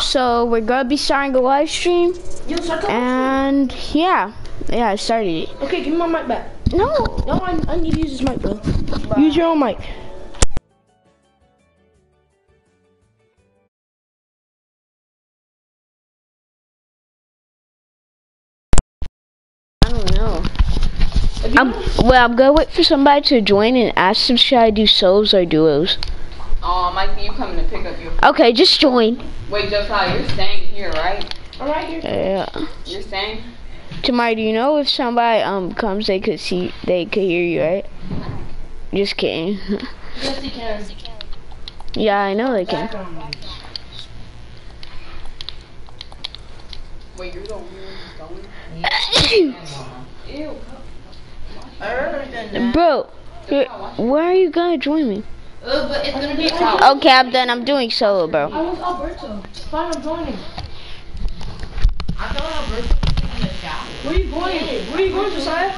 So we're gonna be starting a live stream, Yo, and yeah, yeah, I started it. Okay, give me my mic back. No, No, I, I need to use this mic, bro. Use your own mic. I don't know. I'm, well, I'm gonna wait for somebody to join and ask them should I do solos or duos. Oh, Mikey, you coming to pick up your. Okay, just join. Wait, Josiah, you're staying here, right? All right, here. Yeah. You're staying? Tomorrow, do you know if somebody um comes, they could see, they could hear you, right? Just kidding. Yes, he can. yeah, I know they can. Wait, you're the only one who's going? Ew. Bro, you're- where are you gonna join me? Oh, but it's gonna be Okay, I'm done. I'm doing solo, bro. I was Alberto. Fine, I'm joining. I thought Alberto was taking a shower. Where are you going? Where are you going, Josiah?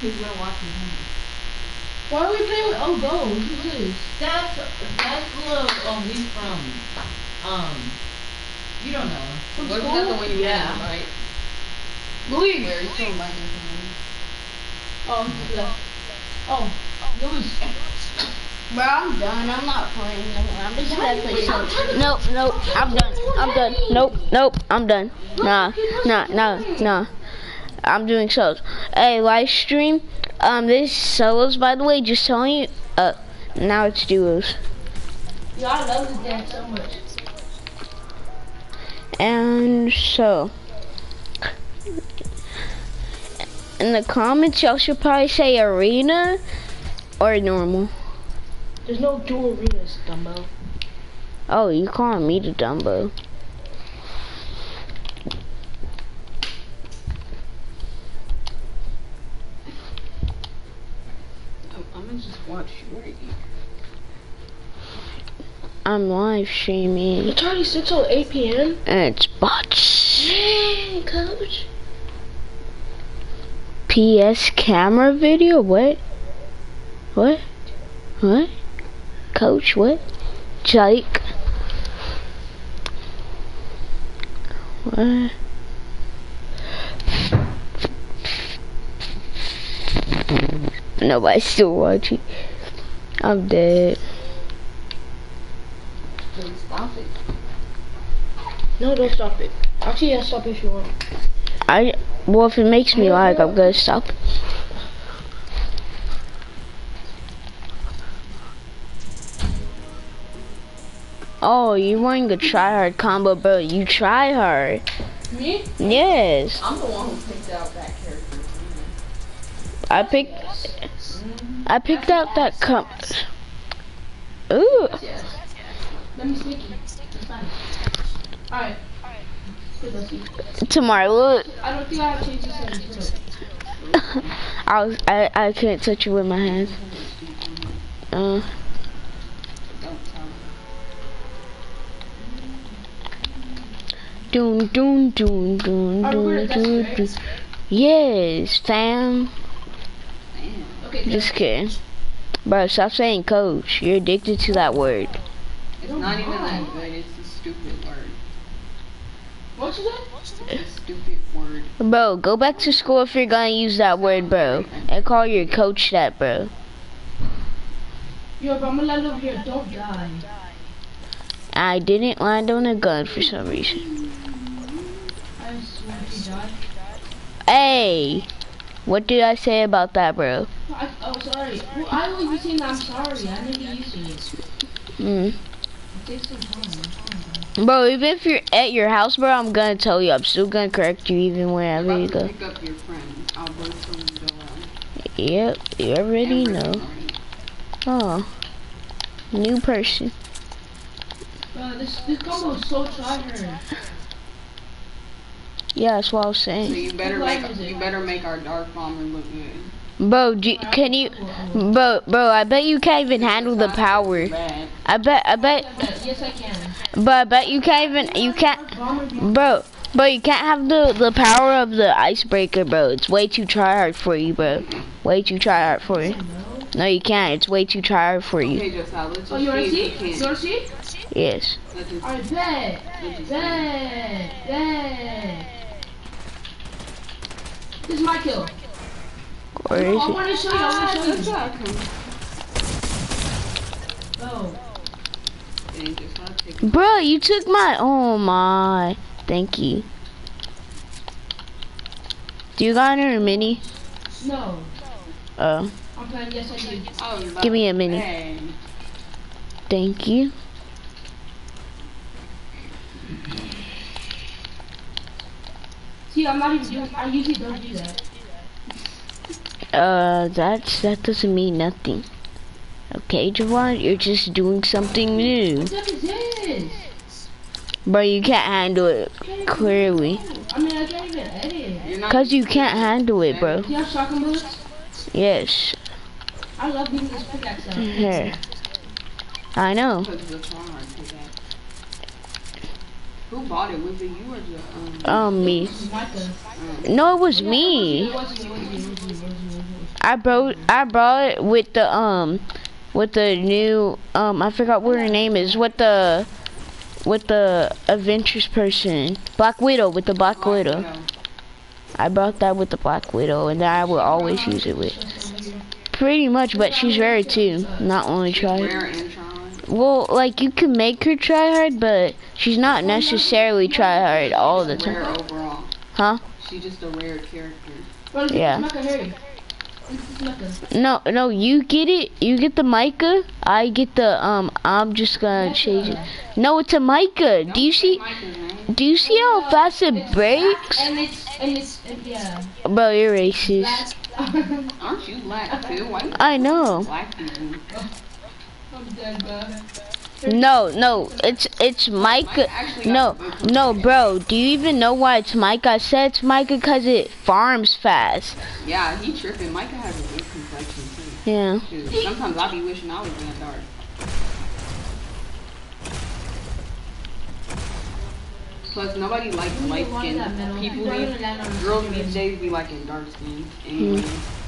He's gonna watch his Why are we playing with Oh Go? Who's this? That's that's little um we from um you don't know. From Wasn't school? that the one you Yeah. yeah. right? Louis. Where you still inviting Oh, left. Oh, Bro, I'm done. I'm not playing. I'm just gonna play. Nope, nope. I'm done. I'm done. Nope, nope. I'm done. Nah, nah, nah, nah. I'm doing solos. Hey, live stream. Um, this is solos, by the way. Just telling you. Uh, now it's duos. Yeah, I love this dance so much. And so, in the comments, y'all should probably say arena or normal. There's no duo arenas, Dumbo. Oh, you calling me the Dumbo? I'm gonna just watch Shorty. I'm live streaming, It's already 6 till 8 p.m. and it's bots. Dang, coach. PS camera video? What? What? What? Coach, what? Jake? What? Nobody's still watching. I'm dead. Please stop it. No, don't stop it. Actually, yeah, stop if you want. I well, if it makes me lag, I'm gonna stop. Oh, you weren't a try hard combo, bro. You try hard. Me? Yes, I'm the one who picked out that character. I picked. I picked out that com. Ooh, Let me sneak you. It's fine. Alright. Tomorrow. Look, I don't think I have settings. I was. I. I couldn't touch it with my hands. Uh. Doon doon doon doon Are we doon doon doon. Yes, fam. Okay, Just kidding. Bro, stop saying coach. You're addicted to that word. It's not even that good. It's a stupid word. What's that? It's a stupid word. Bro, go back to school if you're gonna use that word, bro. And call your coach that, bro. Yo, bro, I'm gonna let it over here. Don't die. I didn't land on a gun for some reason. I swear if you die. Hey! What did I say about that, bro? I, oh, sorry. Well, I always be saying I'm sorry. I need to use it. Mm. It takes some time. Bro, even if you're at your house, bro, I'm gonna tell you. I'm still gonna correct you even You're wherever you go. pick up your friend, Alberto and Joel. Yep, you already And know. Ricky. Oh. New person. Bro, this, this combo is so tired. Yeah, that's what I was saying. So saying. you better make line is it? you better make our dark bomber look good. Bro, do, can you, bro, bro? I bet you can't even handle the power. I bet, I bet, Yes, I can. but I bet you can't even, you can't, bro, bro, you can't have the the power of the icebreaker, bro. It's way too try hard for you, bro. Way too try hard for you. no. No, you can't. It's way too tired for you. Okay, Josiah, let's just Oh, you wanna see see? if we You wanna see? Yes. Let's bet. let's just see. Bet. Bet. This is my kill. Where No, is I it? wanna show you. I Ah, wanna show you. Oh. Dang, Josiah, take it. Bro, you took my. Oh my. Thank you. Do you got another mini? No. Oh, I'm playing. Yes, I do. Oh, Give me a mini. Dang. thank you. See, I'm not even doing. I usually don't do that. Uh, that's that doesn't mean nothing. Okay, Javon, you're just doing something new. What the heck is this? Bro, you can't handle it clearly. I mean, I can't even edit. You're Cause you can't handle it, bro. Do you have shotgun bullets? Yes. I love beating this pickaxe out. Here. I know. Because of the farmer pickaxe. Who bought it? Was it you or the, um, Um, me. No, it was me. I brought I brought it with the um with the new um I forgot what her name is. With the with the adventures person. Black Widow with the Black Widow. I brought that with the Black Widow and I will always use it with. Pretty much, but she's rare too. Not only try. Rare and Tron. Well, like you can make her try hard, but she's not necessarily try hard all the Rare time. overall. Huh? She's just a rare character. Yeah. is Micah, hurry. This is Micah. No, no, you get it. You get the Micah. I get the um. I'm just gonna change it. No, it's a Micah. Do you see? Do you see how fast it breaks? And it's, and it's, yeah. Bro, you're racist. Aren't you black too? Why I know. black people? I'm dead, bro. No, no, it's it's Micah. No, no, bro. Do you even know why it's Micah? I said it's Micah because it farms fast. Yeah, he tripping. Micah has a good complexion too. Yeah. Dude, sometimes I be wishing I was that dark. Plus, nobody likes light need one in that skinned people. These you land on the girls these days be liking dark skin. Anyway. Hmm.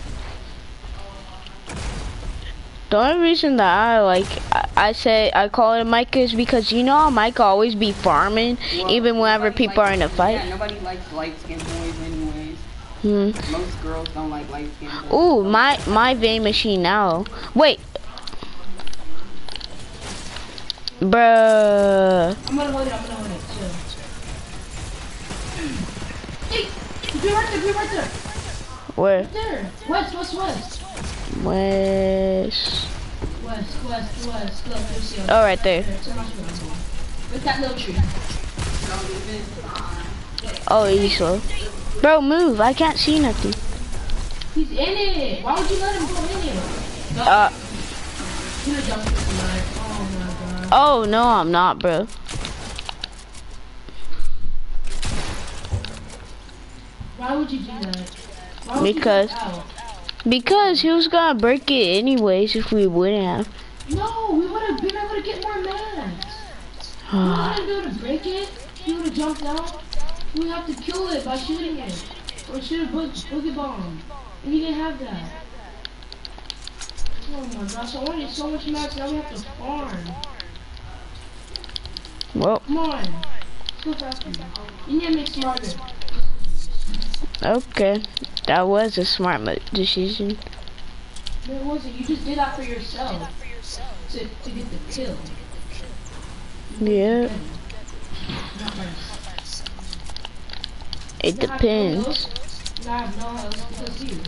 The only reason that I like I, I say I call it Micah is because you know how Micah always be farming Well, even whenever people are in a fight. Yeah, nobody likes light skinned boys anyways. Hmm. Most girls don't like light skinned boys. Ooh, my my vein machine now. Wait. Bruh. I'm gonna hold it, I'm gonna hold it, chill. Hey, be right there, be right there. Where? Right there. West, west, west. West. West, west, west. Look, you. Oh, right there. There, turn my screen on. With that little tree. Oh, he's slow. Bro, move. I can't see nothing. He's in it. Why would you let him go in it? Uh. You know, jump this tonight. Oh. Oh no, I'm not, bro. Why would you do that? Because- You jump out? Because he was gonna break it anyways if we wouldn't have. no, we would have been able to get more mats. We wouldn't be able to break it. He would have jumped out. We would have to kill it by shooting it. Or shoot a boog boogie bomb. And you didn't have that. Oh my gosh, I wanted so much mats, now we have to farm. well, Come on. Let's go faster. You need to make smarter. Okay. That was a smart decision. No, it wasn't. You just did that for yourself. To, to get the kill. Yeah, it depends. Oh, I have no health because you.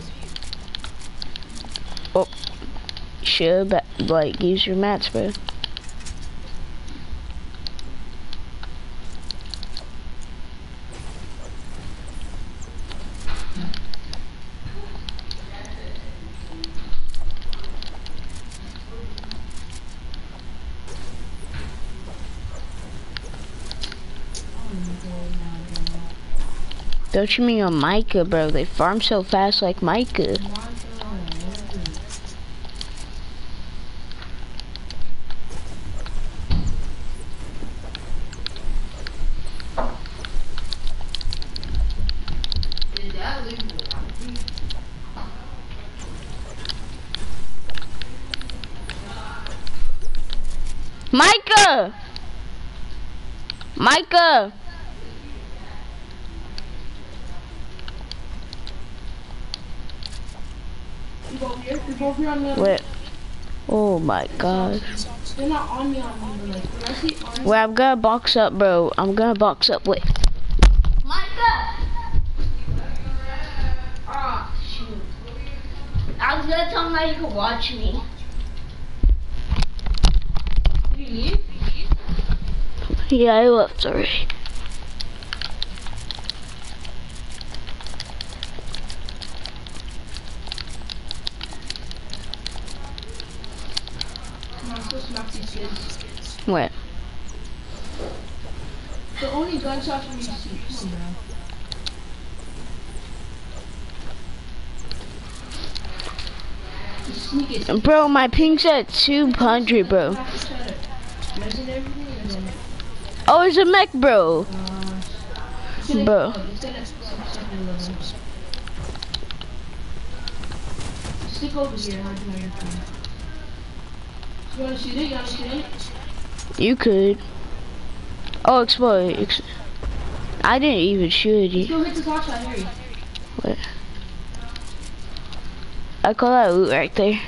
Should but like use your mats, bro. Don't you mean on Micah, bro? They farm so fast like. Micah! Micah! You go over here. You go over here on. Wait. Oh my gosh. They're not on me on me, like when I see on Wait, I'm gonna box up, bro. I'm gonna box up. Wait. Micah! Ah, oh, shoot. I was gonna tell him that he could watch me. Did you leave? Yeah, I left already. Come on, let's go smack these kids. Wait. The only gunshots we see. Come on, bro. Just Sneak it. Bro, my ping's at 200, bro. Have to try to resin everything and then, Oh, it's a mech, bro. uh, Bro. explode. It's gonna explode second level. Stick over here. How'd know your? You wanna shoot it? You wanna shoot it? You could. Oh, explode. Ex I didn't even shoot you. go hit the shot, hurry. I call that loot right there.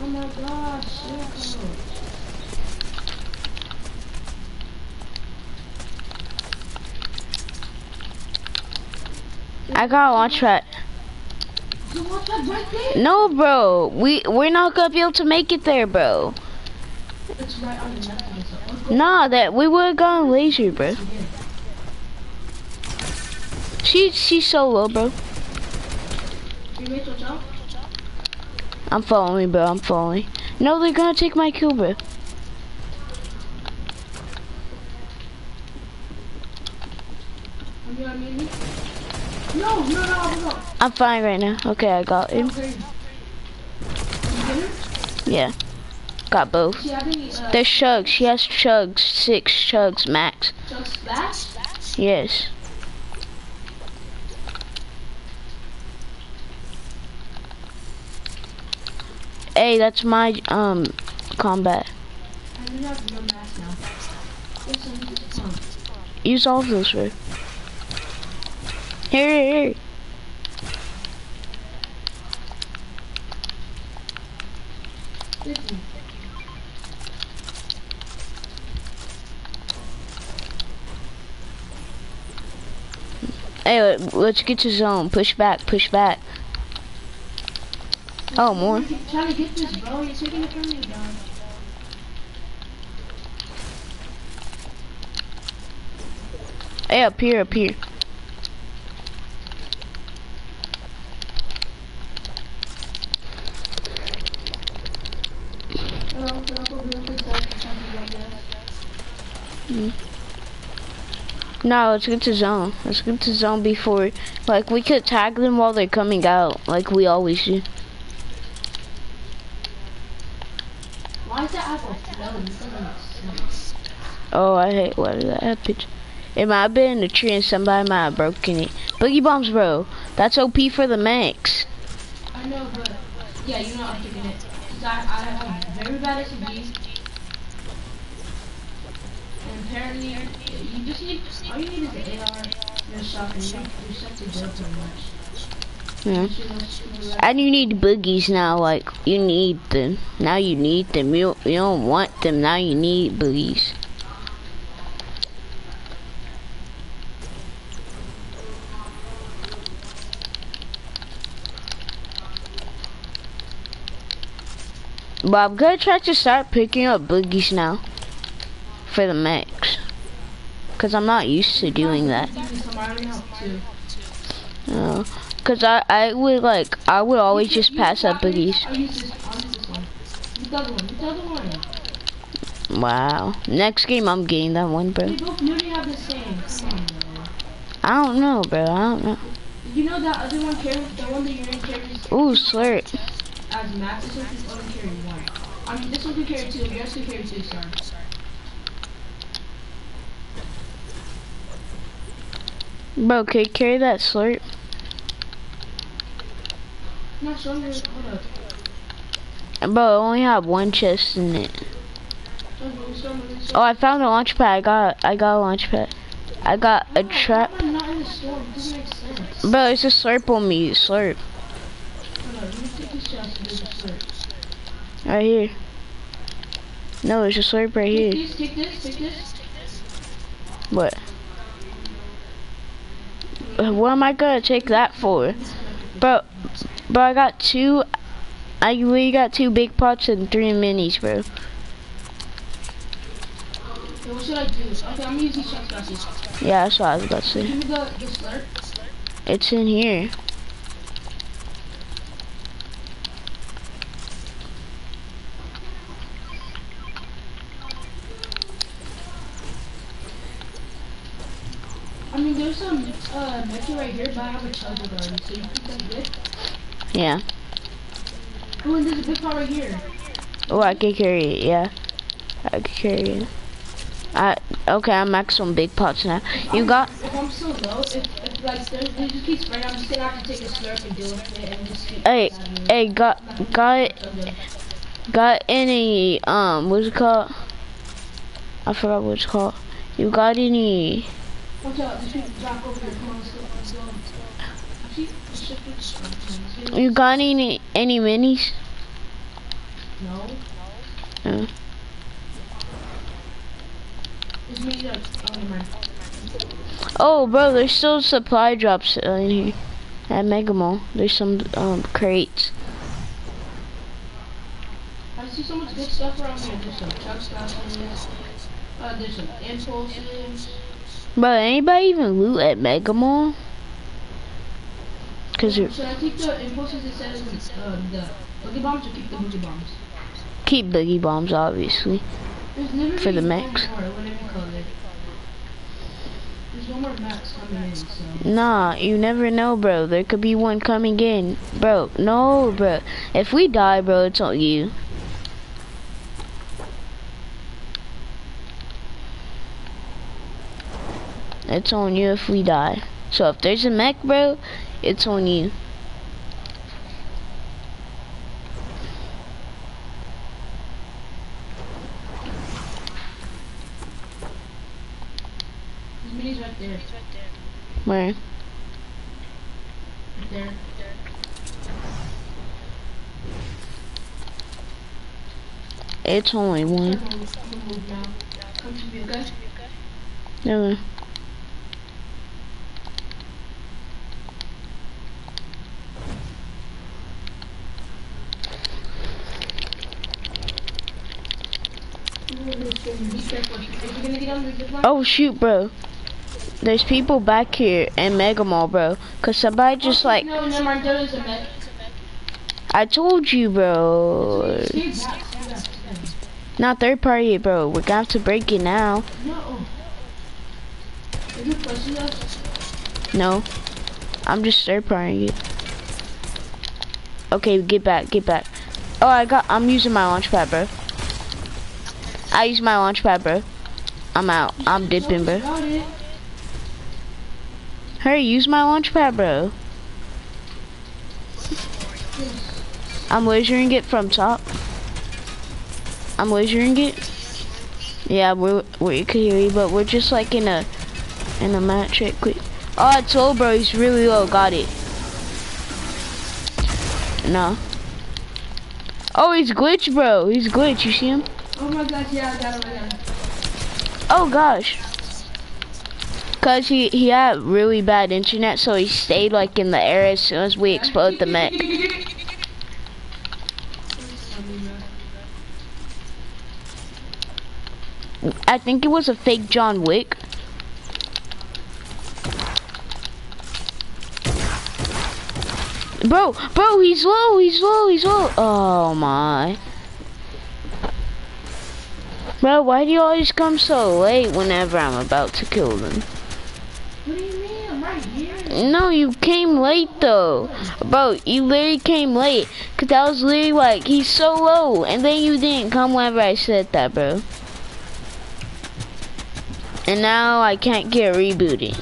Oh my gosh, shit. I got a launch pad. So what's that right? No, bro. We we're not gonna be able to make it there, bro. Nah, that we have gone laser, bro. She she's so low, bro. I'm following, bro. I'm following. No, they're gonna take my kill, bro. You? No, no, no. I'm fine right now. Okay, I got him. You? Yeah, got both. Uh, There's chugs. She has chugs. Six chugs max. Yes. Hey, that's my um combat. I do have no mask now. Listen, come on. Use all of those, bro. Here, here, here. Listen. Hey, let- let's get to zone. Um, push back, push back. Oh, more. Hey, up here, up here. Hello, can I go real quick? so I can tell you what it is? No, let's get to zone. Let's get to zone before, like, we could tag them while they're coming out, like we always do. Why is that apple floating? It doesn't make sense. Oh, I hate why did that happen. It might have been in the tree and somebody might have broken it. Boogie bombs, bro. That's OP for the max. I know, but yeah, you know I'm taking it. Cause I, I have very bad SMGs. And apparently, you just need, need. Yeah. And you need boogies now, like, you need them. Now you need them. You, you don't want them, now you need boogies. But I'm gonna try to start picking up boogies now. For the max. Cause I'm not used to doing that. Give me I already have two. Uh, Cause I, I would like, I would always just pass up boogies. I'll use this, I'll use this one. Use the other one, use the other one. Wow. Next game I'm getting that one, bro. We both literally have the same. Come on, bro. I don't know, bro. I don't know. You know that other one carries, the one that you're in carries Ooh, slurp. as max, this one can only carry one. I mean, this one can carry two, yours can carry two, sorry. Bro, can you carry that slurp? Not sure, hold up. Bro, I only have one chest in it. storm, I'm in the Oh. I found a launch pad. I got, I got a launch pad. I got a trap. I'm not in the storm. It doesn't make sense. Bro, it's a slurp on me. Slurp. Hold on, let me take this chest and do the slurp. Right here. No, it's a slurp right here. this, take this, take this. What? What am I gonna take that for? Bro, bro, I got two. I really got two big pots and three minis, bro. Okay, what should I do? Okay, I'm using. Yeah, that's what I was about to say. Give me the, the slurp. It's in here. I mean, there's some uh, metro right here, but I have a charger already, so you think that's good? Yeah. Oh, and there's a big part right here. Oh, I can carry it. Yeah, I can carry it. I okay. I'm max on big pots now. You I'm- got? If I'm so low, if, if like they just keep spraying, I'm just gonna have to take a slurp and deal with it and just keep. Hey, hey, got got got any um? What's it called? I forgot what it's called. You got any? Watch out, here. You got any any minis? No. No. Oh, bro, there's still supply drops in here at Mega Mall. There's some um crates. I see so much good stuff around here. There's some truck glasses. Uh, there's some impulses. Bro, anybody even loot at Mega Mall? Cause you Should I keep the impulses instead of uh, the boogie bombs or keep the boogie bombs? keep boogie bombs, obviously. There's For the max. more, whatever you call it. There's one more max coming in, so. Nah, you never know, bro. There could be one coming in. Bro, no, bro. If we die, bro, it's on you. It's on you if we die. So if there's a mech, bro, it's on you. Right there. Where? There. It's only one. gonna move, I'm gonna move now. Come to me, okay? No. Be careful. Are you gonna get on the zip line? Oh shoot, bro. There's people back here in Mega Mall, bro. Cause somebody just like No, never mind. There is a med. I told you, bro. Not third party, bro. We're gonna have to break it now. No. Are you pushing us? No, I'm just third partying it. Okay, get back, get back. Oh, I got. I'm using my launch pad, bro. I use my launch pad, bro. I'm out. I'm dipping, bro. Hurry, use my launch pad, bro. I'm lasering it from top. I'm lasering it. Yeah, we're we can hear you, but we're just like in a in a match right quick. Oh, it's low, bro. He's really low. Got it. No. Oh, he's glitch, bro. He's glitch. You see him? Oh my gosh, yeah, I got now. Oh gosh. Cause he he had really bad internet, so he stayed like in the air as soon as we explode the mech. I think it was a fake John Wick. Bro, bro, he's low, he's low, he's low. Oh my. Bro, why do you always come so late whenever I'm about to kill them? What do you mean? I'm right here. No, you came late though. Bro, you literally came late. Cause I was literally like, he's so low. And then you didn't come whenever I said that, bro. And now I can't get rebooted.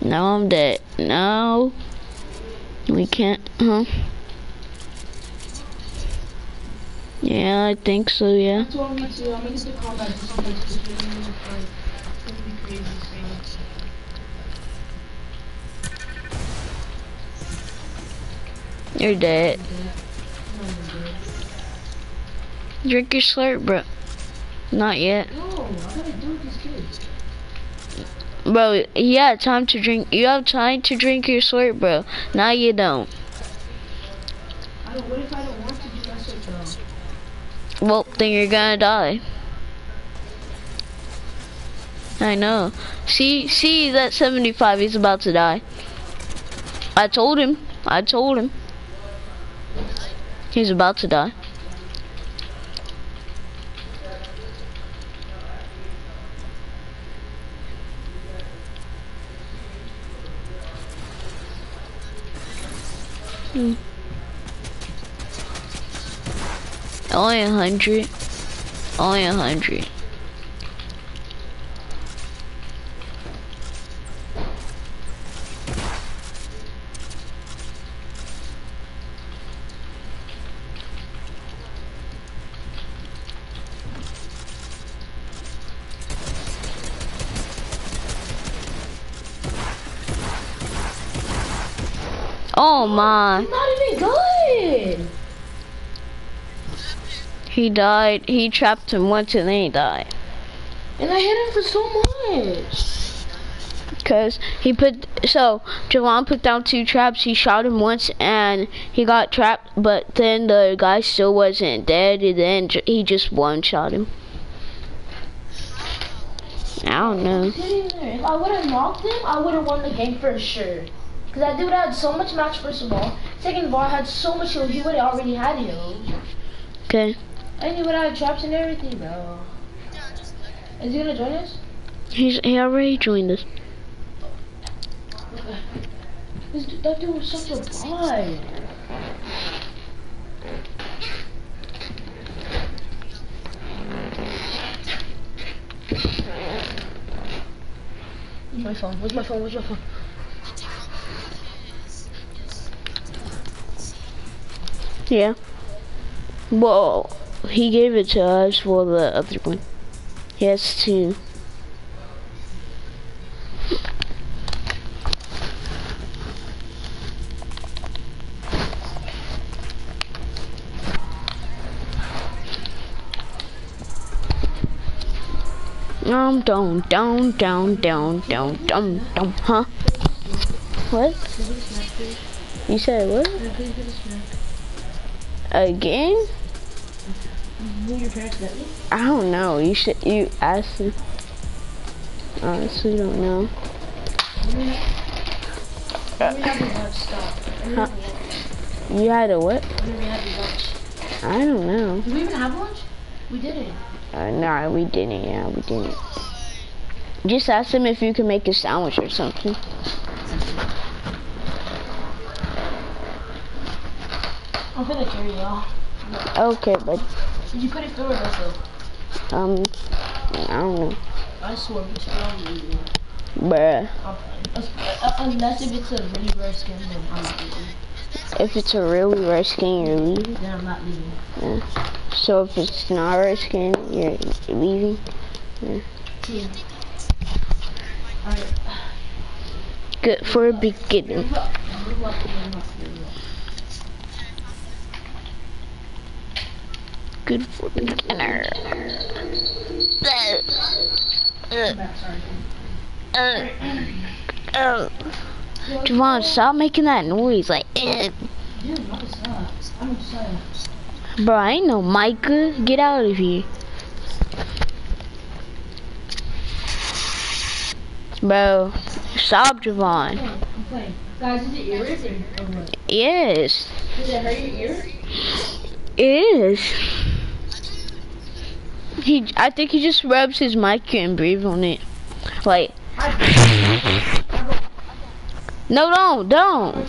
Now I'm dead. No. We can't, huh? Yeah, I think so, yeah. That's what me too. I'm gonna get the combat just in case this really is like it's I think so, yeah. You're dead. Drink your slurp, bro. Not yet. Bro, yeah, time to drink. You have time to drink your slurp, bro. Now you don't. What if I don't want to do though? Well, then you're gonna die. I know. See, see, that 75. He's about to die. I told him. I told him. He's about to die. Hmm. Only a hundred. Only a hundred. Oh my. Not even good! He died. He trapped him once and then he died. And I hit him for so much. Cause he put so Javon put down two traps. He shot him once and he got trapped, but then the guy still wasn't dead. And then he just one shot him. I don't know. If I would have knocked him, I would have won the game for sure. Because that dude had so much match, first of all. Second of all, I had so much heal, he would have already had heal. Okay. And he would have had traps and everything, bro. Is he gonna join us? He's he already joined us. This, that dude was such a. Where's my phone? Where's my phone? Where's my phone? Yeah. Well, he gave it to us for the other one. He has two. Um, down, down, down, down, down, down, down, huh? What? You said what? Again? Your parents? I don't know. You should. You him. Honestly, don't know. We have a bunch, stop. Huh? You had a what? We have a bunch. I don't know. Did we even have lunch? We didn't. Uh, nah, we didn't. Yeah, we didn't. Just ask him if you can make a sandwich or something. I'm gonna carry y'all. Okay, but Did you put it through or also? um, I don't know, I swear, we should probably eat it. bruh. Uh, Unless if it's a really rare skin, then I'm not leaving. If it's a really rare skin, you're leaving. Then I'm not leaving. So if it's not a rare skin, you're leaving. Team. Alright. Good for a beginning. Move up. Move up. Move up. Move up. Good for beginner. Sorry. Uh, uh, Javon, stop making that noise. Like. Dude, what is that? I'm excited. bro, I ain't no Micah. Get out of here. Bro, stop, Javon. Guys, is it irritating? Yes, Does it hurt your ear? It is. He, I think he just rubs his mic and breathes on it. Like, no, don't, don't.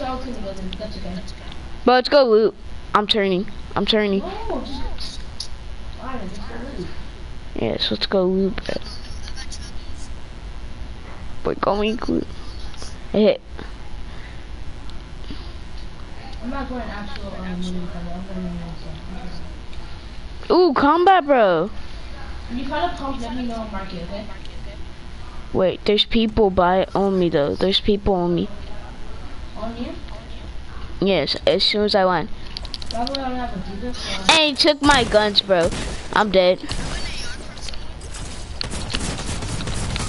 Bro, let's go loot. I'm turning. I'm turning. Yes, let's go loot, bro. We're going loot. Hey, I'm not going actual um, what do you call it? I'm going to myself. Ooh, combat, bro. When you find a pump, let me know and mark it, okay? Wait, there's people by on me though. There's people on me. On you? Yes, as soon as I went. That way I don't have a deeper. So Hey, he took my guns, bro. I'm dead.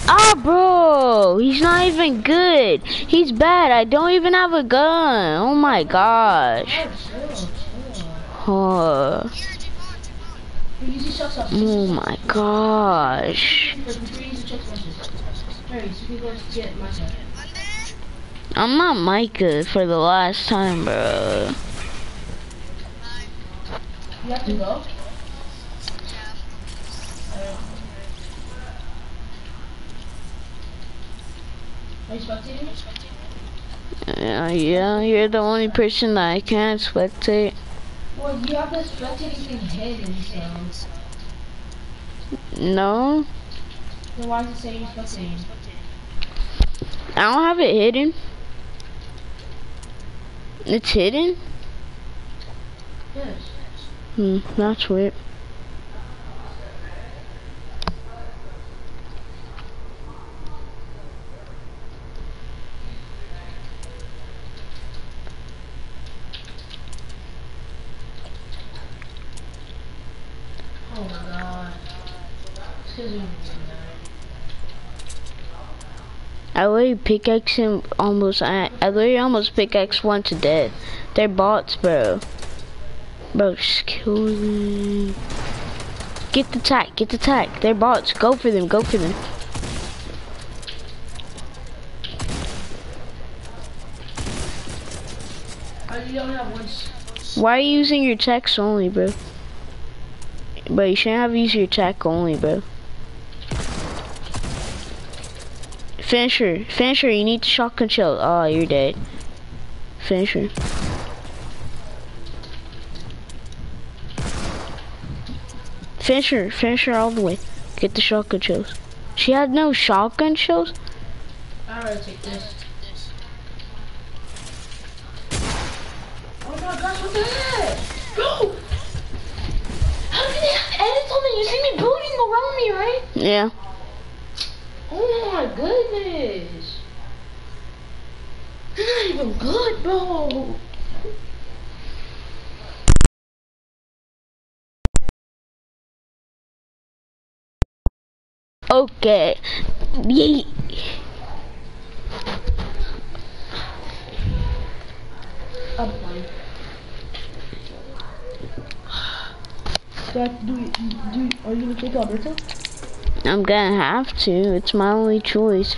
Ah, bro, he's not even good. He's bad. I don't even have a gun. Oh my gosh. oh. Oh, oh my gosh. I'm not Micah for the last time, bro. You have to go. Spectating? Yeah, yeah, you're the only person that I can't spectate. Well, you have the spectating thing hidden, so. No, Then why does it say you're spectating? I don't have it hidden. It's hidden? Yes. Hmm, that's weird. Oh my god. Excuse me. I literally pickaxe him almost. I, I literally almost pickaxe one to death. They're bots, bro. Bro, just kill them. Get the tack, get the tack. They're bots. Go for them, go for them. Why are you using your tacks only, bro? But you shouldn't have used your tack only, bro. Finisher, finisher, you need to shotgun shell. Oh, you're dead. Finisher. Finisher, finisher all the way. Get the shotgun shells. She had no shotgun shells? Rather take this. Oh my gosh, what the heck? Bro! How can they have edits on me? You see me booting around me, right? Yeah. Oh my goodness. This is not even good, bro. Okay. Yay. Up one. Do I do, do are you gonna take Alberto? I'm gonna have to. It's my only choice.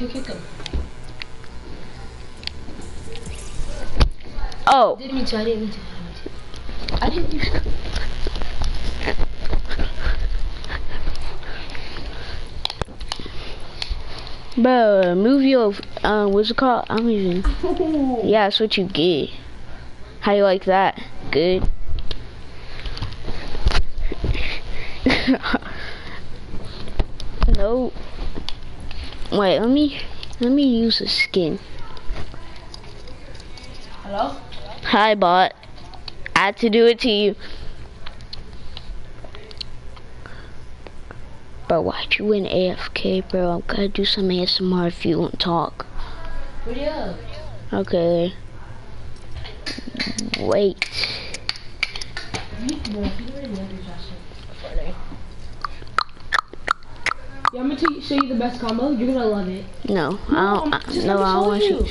Oh. Didn't mean to, I didn't mean to. I didn't mean to. Bro, move your, uh, what's it called? I don't even, Oh. yeah, that's what you get. How you like that? Good. no. Wait, let me, let me use a skin. Hello? Hi, bot. I had to do it to you. Bro, why'd you win AFK, bro? I'm gonna do some ASMR if you won't talk. Up. Okay. Wait. You, bro, you already know this shit. Yeah, I'm gonna show you the best combo. You're gonna love it. No, I don't. I, no, I don't want you. you.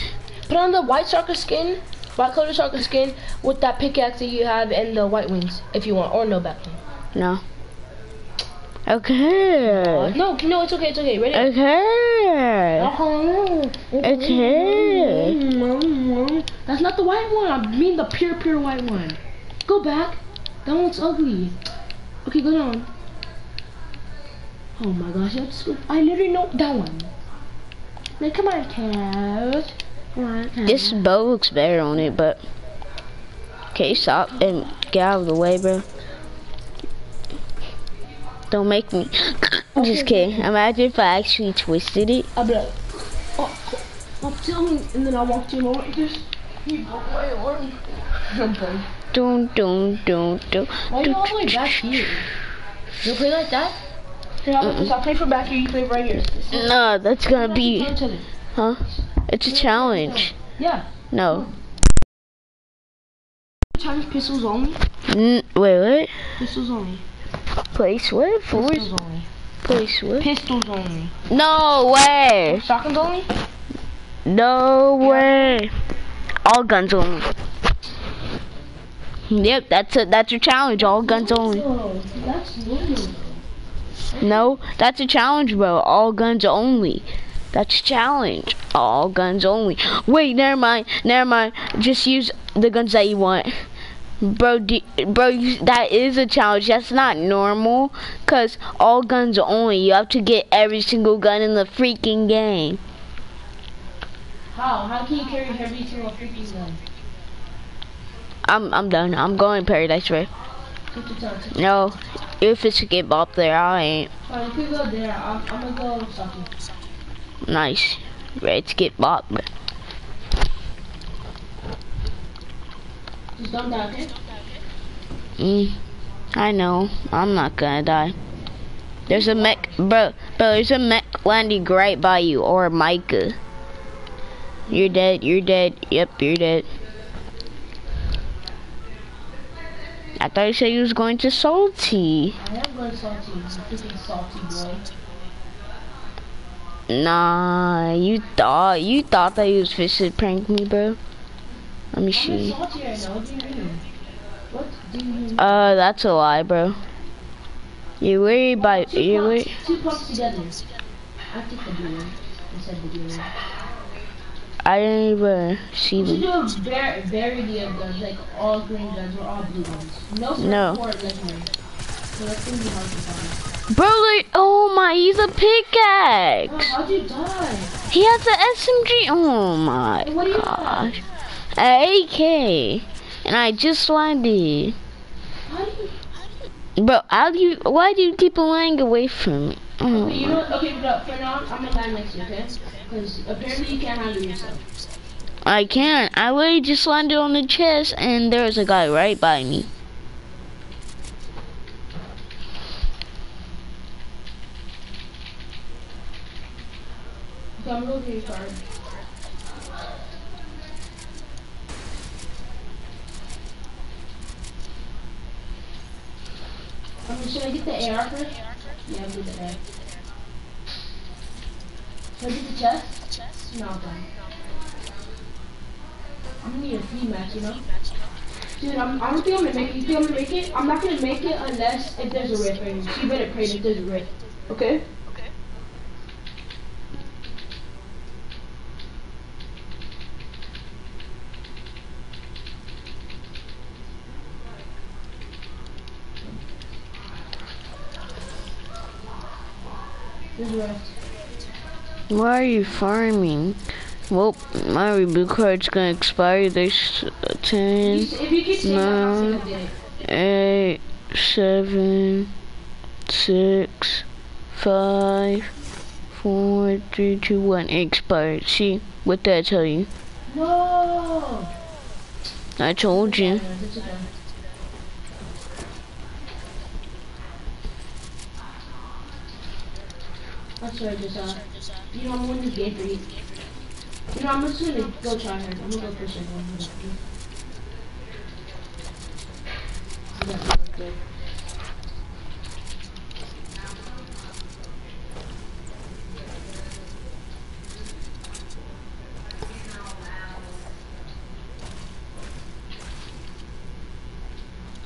Put on the white sharker skin, white color sharker skin with that pickaxe that you have and the white wings, if you want, or no backbling. No. Okay. No, no, it's okay, it's okay. Ready? Okay. Uh-huh. Mm-hmm. It's okay. That's not the white one. I mean the pure, pure white one. Go back. That one's ugly. Okay, go down. Oh my gosh, that's I literally know that one. Like, come on, cat. Come on, cat. This bow looks better on it, but. Okay, stop and get out of the way, bro. Don't make me. Just kidding. Imagine if I actually twisted it. I'll be like, oh, oh, tell me, and then I'll walk to you over just. You broke my arm. I'm done. Dun dun dun dun. Why are you all the way back here? You play like that? I'll. I'll play from back here. You play right here. No, that's gonna be, huh? It's a challenge. Yeah. No. Challenge pistols only. N wait, what? Pistols only. Place what? For Pistols only. place what? Pistols only. No way! Shotguns only. No way! All guns only. Yep, that's a that's a challenge. All guns only. Oh, that's. No, that's a challenge, bro. All guns only. That's a challenge. All guns only. Wait, never mind. Never mind. Just use the guns that you want. Bro, do, bro, you, that is a challenge. That's not normal. Cause all guns only. You have to get every single gun in the freaking game. How? How can you carry every single freaking gun? I'm I'm done. I'm going Paradise Ray. Take your time. take- No, if it's a get up there, I ain't. Fine, you can go there. I'm, I'm gonna go. Nice. Ready to get bop. Just dumb down, okay? Mm, I know. I'm not gonna die. There's a mech, bro. Bro, there's a mech landing right by you, or Micah. You're dead. You're dead. Yep, you're dead. I thought you said you was going to salty. I am going salty. You freaking salty boy. Nah, you thought you thought that you was fishing prank me, bro. Let me see. salty do do? Uh, that's a lie, bro. You worry about you worry. two pumps together. I think the duo. Instead of the. I didn't even see them. do a var- variety of guns, like all green guns or all blue ones. No, No. So that's gonna be hard to find. Bro, like, oh my, he's a Oh, pickaxe. how'd you die? He has an SMG. Oh my What do you gosh. A AK. And I just landed. How do you? Bro, how do you, why do you keep lying away from me? Oh Okay, you oh know? Okay, but uh, for now, I'm gonna land next to you, okay? Because apparently you can't handle yourself. I can't. I literally just landed on the chest and there was a guy right by me. Okay, I'm gonna go get your card. Um, should I get the AR first? Yeah, I'll get the AR. Should I get the chest? No, okay. I'm gonna need a free match, you know? Dude, I'm, I don't think I'm gonna make it. You think I'm gonna make it? I'm not gonna make it unless if there's a rift. Right? You better pray that there's a rift. Okay? There's a rift. Why are you farming? Well, my reboot card's gonna expire this uh, You, 10, s- if you keep saying that, I'm No. not gonna get it. 8, 7, 6, 5, 4, 3, 2, 1. It expired. See? What did I tell you? No! I told you. That's what I just you know I'm win this game for you. You know I'm just gonna go try hard. I'm gonna go one. Up. You got me.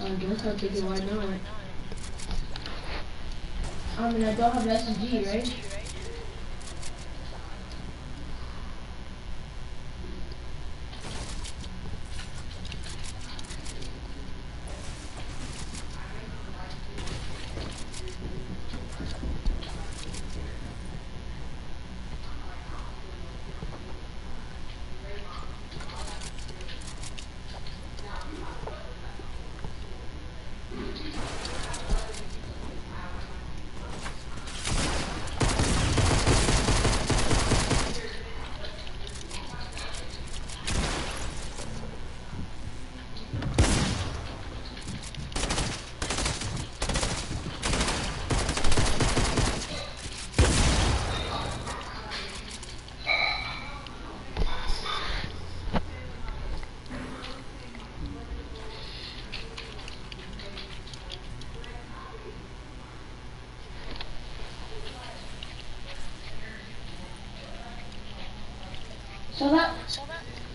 I guess I'll take it why not. I mean, I don't have SSG, right?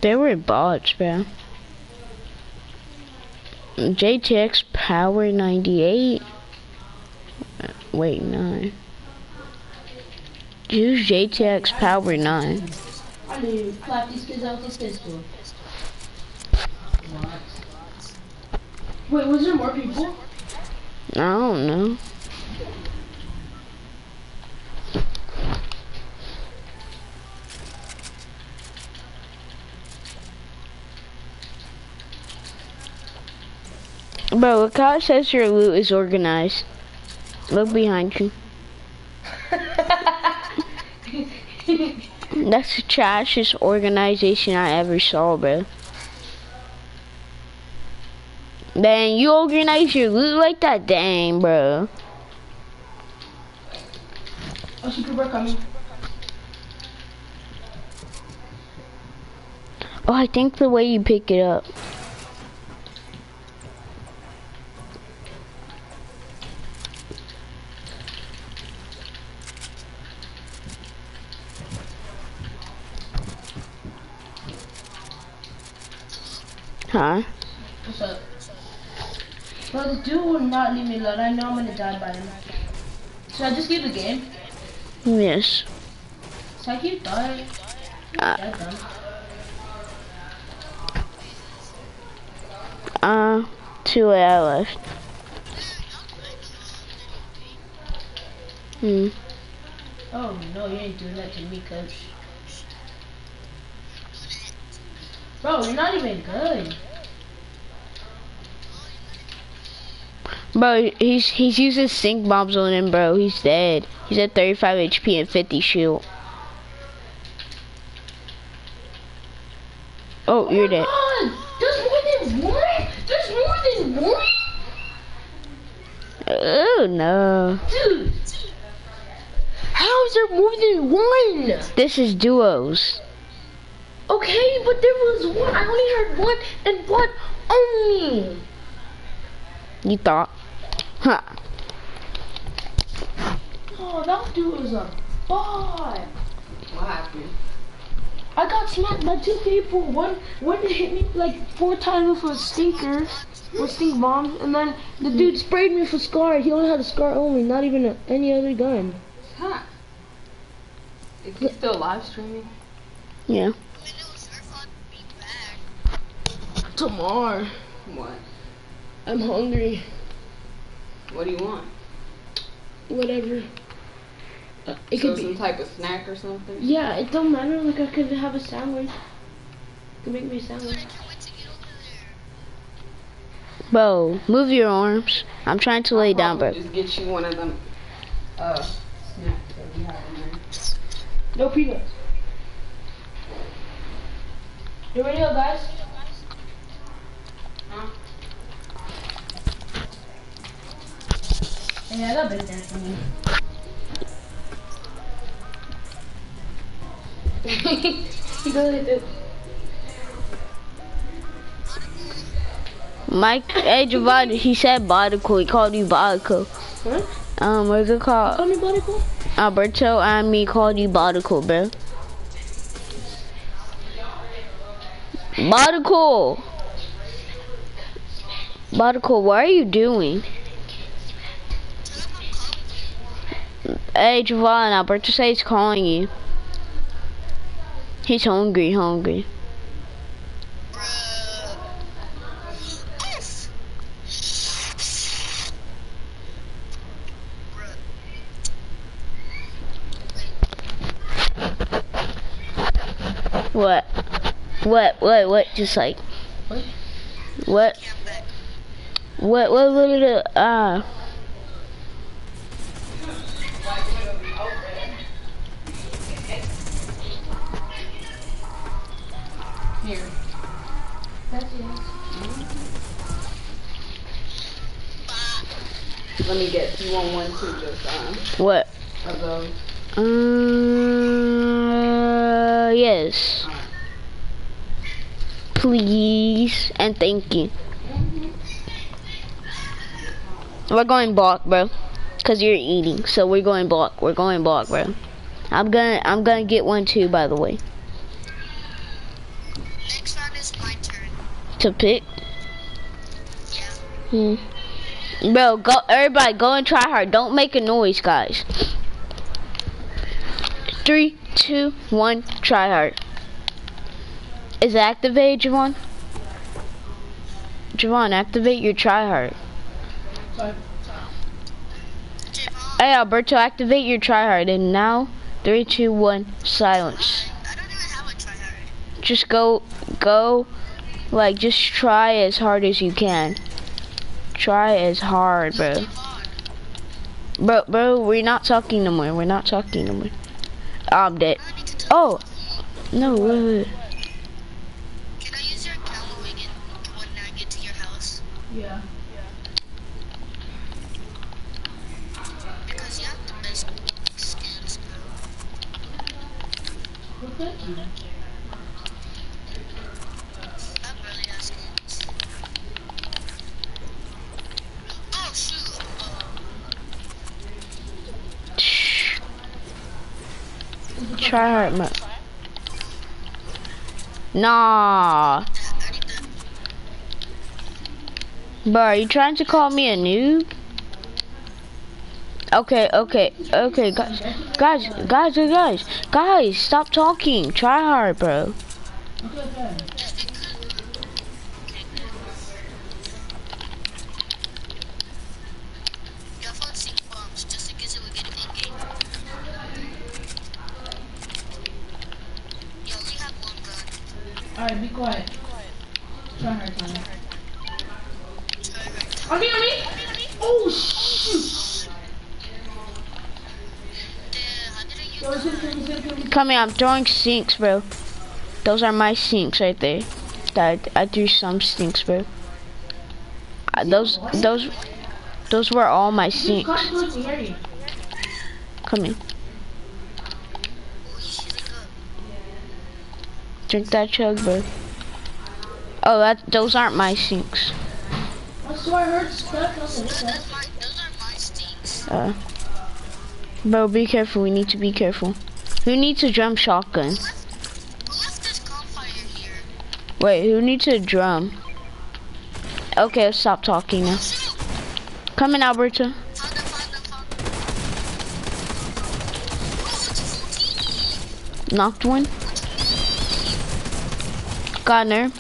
They were bots, bro. JTX Power 98. Wait, 9. Use JTX Power 9. I clap these kids out this pistol. Wait, was there more people? I don't know. Bro, look how it says your loot is organized. Look behind you. That's the trashiest organization I ever saw, bro. Dang, you organize your loot like that? Dang, bro. Oh, coming. Oh, I think the way you pick it up. Huh? What's up? Bro, the dude will not leave me alone. I know I'm gonna die by him. Should I just leave the game? Yes. So I keep dying? Uh, done. uh, two I left. Hmm. Oh no, you ain't doing that to me, coach. Bro, you're not even good. Bro, he's he's using stink bombs on him, bro. He's dead. He's at 35 HP and 50 shield. Oh, you're dead. God, there's more than one. There's more than one, Oh no. dude. How is there more than one? This is duos. Okay, but there was one. I only heard one and one only. You thought? Huh. Oh, that dude was a bot. What happened? I got smacked by two people. One one hit me like four times with a stinker, with stink bombs, and then the hmm. dude sprayed me for scar. He only had a scar only, not even a, any other gun. Huh. Is he still live streaming? Yeah. Tomorrow, What? I'm hungry. What do you want? Whatever. Uh, it so could some be. Some type of snack or something? Yeah, it don't matter. Like I could have a sandwich. Could make me a sandwich. Bro, move your arms. I'm trying to lay down, bro. Just get you one of them uh snacks that we have in there. No peanuts. You ready, up, guys? Yeah, I got better than for me. he goes like this. Mike, hey Javon, he said Bodico. He called you Bodico. Huh? Um, what's it called? Call me Bodico? Alberto and me called you Bodico, bro. Bodico! Bodico, what are you doing? Hey Javon, Alberto says he's calling you. He's hungry, hungry. What? What? What? What? Just like. What? What? What? What? What? what uh. Let me get you want one too, just um What? of those. Uh. Yes. Please and thank you. We're going block, bro. Cause you're eating, so we're going block. We're going block, bro. I'm gonna, I'm gonna get one too, by the way. To pick. Hmm. Bro, go everybody go and try hard. Don't make a noise, guys. Three, two, one, try hard. Is it activated, Javon? Javon, activate your try hard. Hey Alberto, activate your try hard and now three, two, one, silence. I don't even have a tryhard. Just go go like just try as hard as you can. Try as hard, bro. Bro, bro, we're not talking no more. We're not talking no more. I'm dead. I need to talk. Oh, no, wait, wait. Can I use your camo wing in- when I get to your house? Yeah. Because you have the best skins, bro. Well, thank you. I barely have skins. Oh shoot! Oh, Shh. Try hard, man. Nah. Bro, are you trying to call me a noob? Okay, okay, okay, guys, guys, guys, guys, guys, stop talking. Try hard, bro. Okay, okay. Your phone stink bombs just in case it would get in game. You only have one gun. Alright, be quiet. Try hard, try hard. Try hard. On me, on me! Oh, shoot! I. Come here, I'm throwing sinks, bro. Those are my sinks right there. That I threw some sinks, bro. Uh, those, those, those were all my sinks. cut close to hear you. Come here, Oh, he's shooting up. Drink that chug, bro. Oh, that those aren't my sinks. I swear I heard stuff. I was like, Those, what those, my, those are my stinks. Uh, bro, be careful. We need to be careful. Who needs a drum shotgun? Who left this campfire here? Wait, who needs a drum? Okay, let's stop talking now. Shoot! Come in, Alberto. Found them, Got her.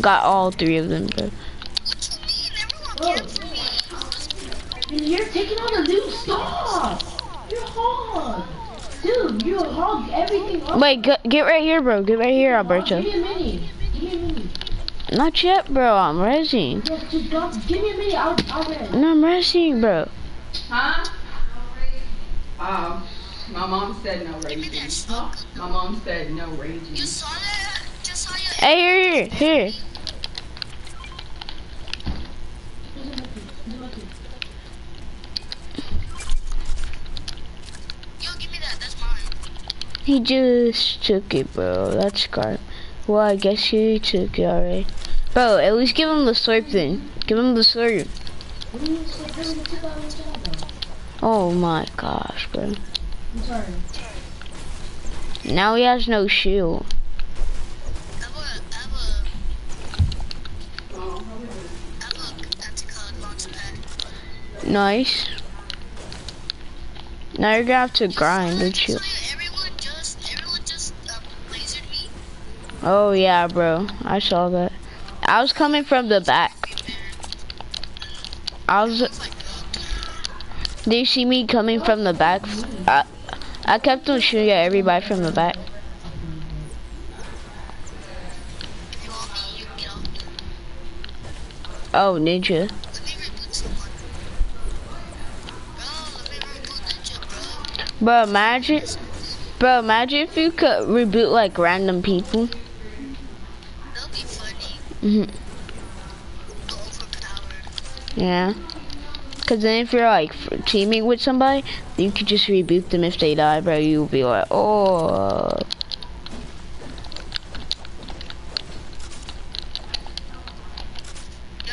Got all three of them, bro. You mean? Everyone Oh. cared for me. Dude, you're taking on a new stop! You're a hog! Dude, you're a hog. Everything up. Wait, get, get right here, bro. Get right here, Give Alberto. me a mini. Give me a mini. Not yet, bro. I'm resing. Yes, just drop. Give me a mini. I'll, I'll res. No, I'm resing, bro. Huh? Um, my mom said no Give raging. that smoke. My mom said no raging. You saw that? Just saw your Hey, here, here, here. Yo, give me that. That's mine. He just took it, bro. That's car. Well, I guess he took it already. Bro, at least give him the slurp then. Give him the slurp. What do you say? Tell me the two hours ago. Oh my gosh, bro. Now he has no shield. Nice. Now you're gonna have to grind, don't you? Oh yeah, bro. I saw that. I was coming from the back. I was. Did you see me coming from the back? I, I kept on shooting at everybody from the back. if you want me, you can get off. Oh, ninja. Let me reboot someone. Bro, let me reboot Ninja, bro. Bro, imagine. Bro, imagine if you could reboot like random people. Funny. hmm. Yeah. Cause then if you're like teaming with somebody, you could just reboot them if they die, bro. You'll be like, oh.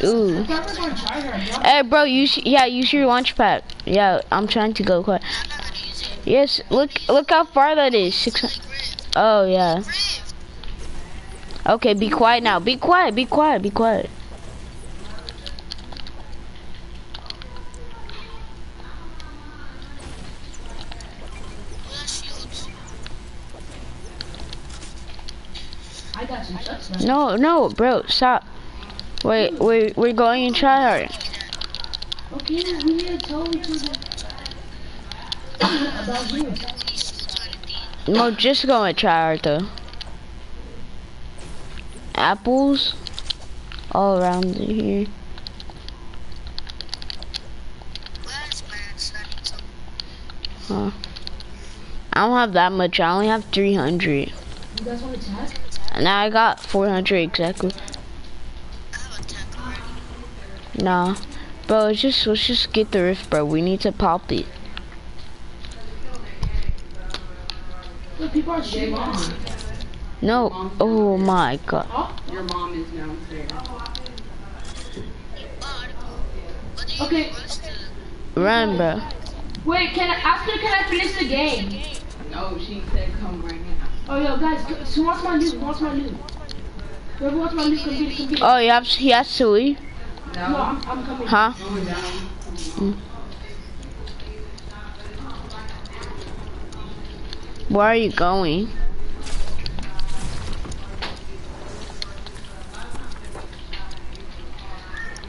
Ooh. I'm never gonna try her. bro. Hey, bro, use yeah, use your launch pad. Yeah, I'm trying to go quick. I'm not gonna use it. Yes, look, look how far that is. Six. Oh yeah. Okay, be quiet now. Be quiet. Be quiet. Be quiet. Who has shields? I got some shots now. No, no, bro, stop. Wait, we're we're going and try hard. Okay, we to. No, just go and try hard though. Apples all around here. I. Huh. I don't have that much. I only have 300. You guys want to tag? And now I got 400 exactly. I have a tank already. Nah, bro, let's just let's just get the rift, bro. We need to pop it. Look, people are shooting. No. Oh my god. Your mom is downstairs. Okay. Run, bro. Wait, can I, after can I finish the game? No, she said come right now. Oh, yo, guys, who wants my loot? Wants my loot? Whoever wants my loot, come get it, come get it. Oh, you have he has to leave, No, No, I'm, I'm coming. huh? down. Where are you going?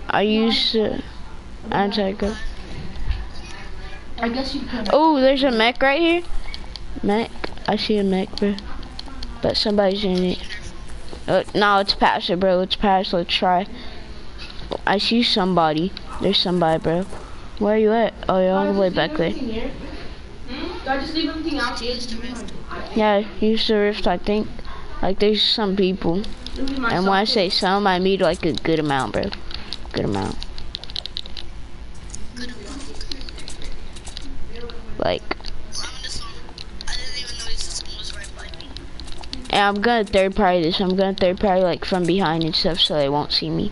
I use uh, anti-go. I guess you can. Oh, there's a mech right here. Mech. I see a mech, bro. But somebody's in it. Uh, no, it's passive, bro. It's passive. Let's try. I see somebody. There's somebody, bro. Where are you at? Oh, you're all the way back there. Do I just leave everything out here? Yeah, use the rift, I think. Like, there's some people. And when I say some, I mean like a good amount, bro. Good amount. Like, and I'm gonna third party this. I'm gonna third party like from behind and stuff so they won't see me.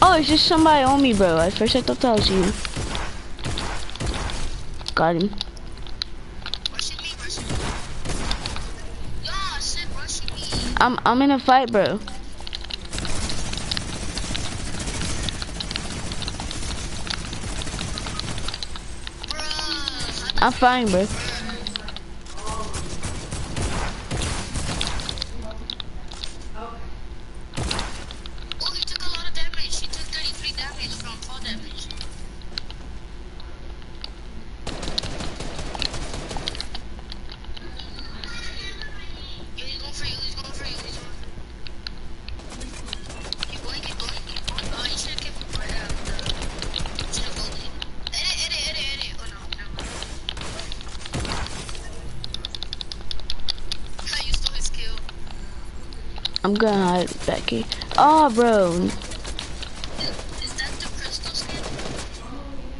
Oh, it's just somebody on me, bro. At first I thought that was you. Got him. I'm I'm in a fight, bro. Bruh. I'm fine, bro. Here. Oh, bro.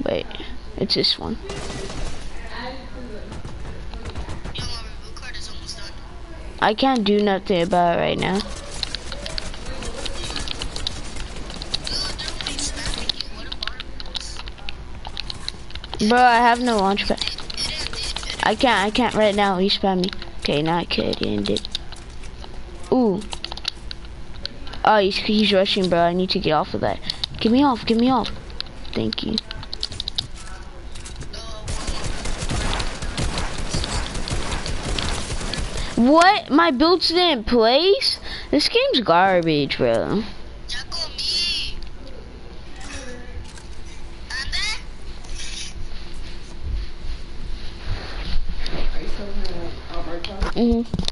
Wait, it's this one. I can't do nothing about it right now. Bro, I have no launch pad. I can't, I can't right now. He spam me. Okay, not it. Ooh. Oh, he's, he's rushing, bro. I need to get off of that. Get me off, get me off. Thank you. What? My build's didn't place? This game's garbage, bro. Ya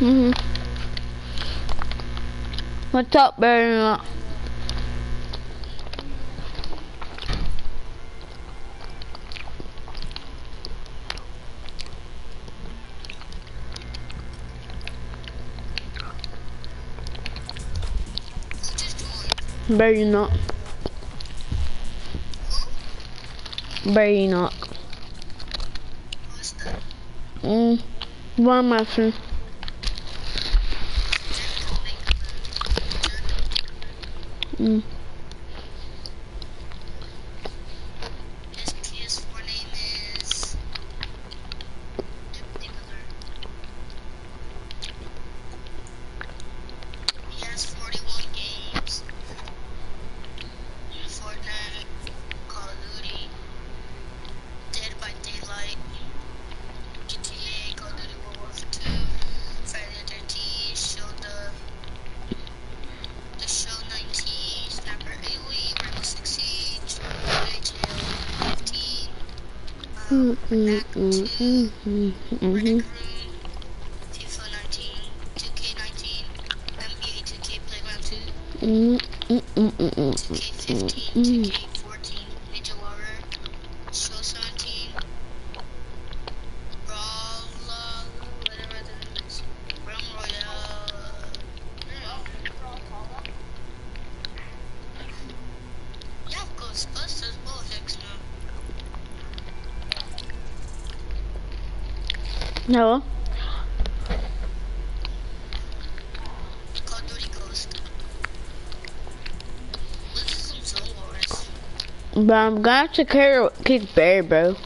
Mm hmm What's up, Barry? Barry not. Barry not. Mm. One of my friends. Mm. Mm-hmm. mm -hmm, mm -hmm. FIFA 19, 2K19, NBA 2K Playground 2, mm-hmm. mm-hmm. 2K15, 2K Wars. But I'm gonna have to kick Barry, bro.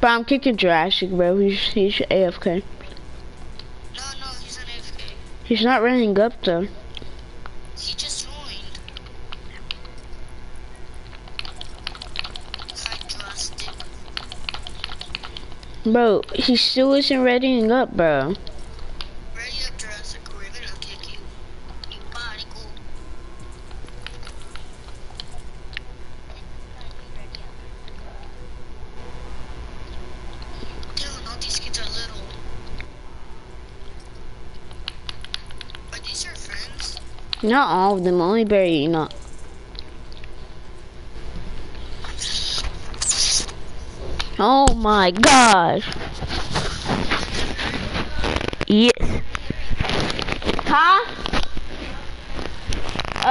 But I'm kicking Jurassic, bro. He's, he's AFK. No, no, he's on AFK. He's not running up, though. He just joined. Bro, he still isn't readying up, bro. Not all of them, only bury Enoch. Oh my gosh. Yes. Huh?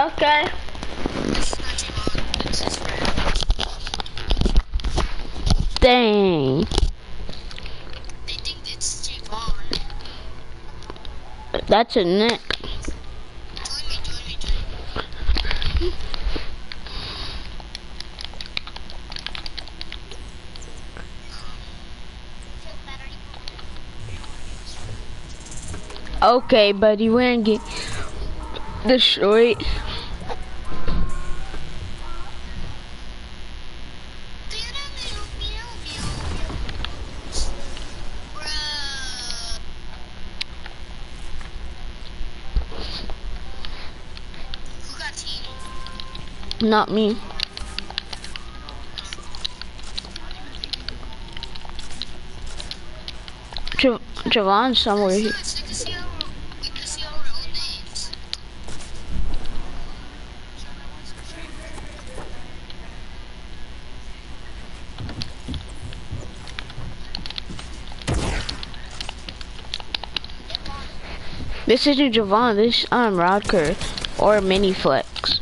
Okay. Dang. That's a net. Okay, buddy, we're gonna get destroyed. Not me. Jav Javon's somewhere here. This isn't Javon, this I'm um, Rodker or Miniflex.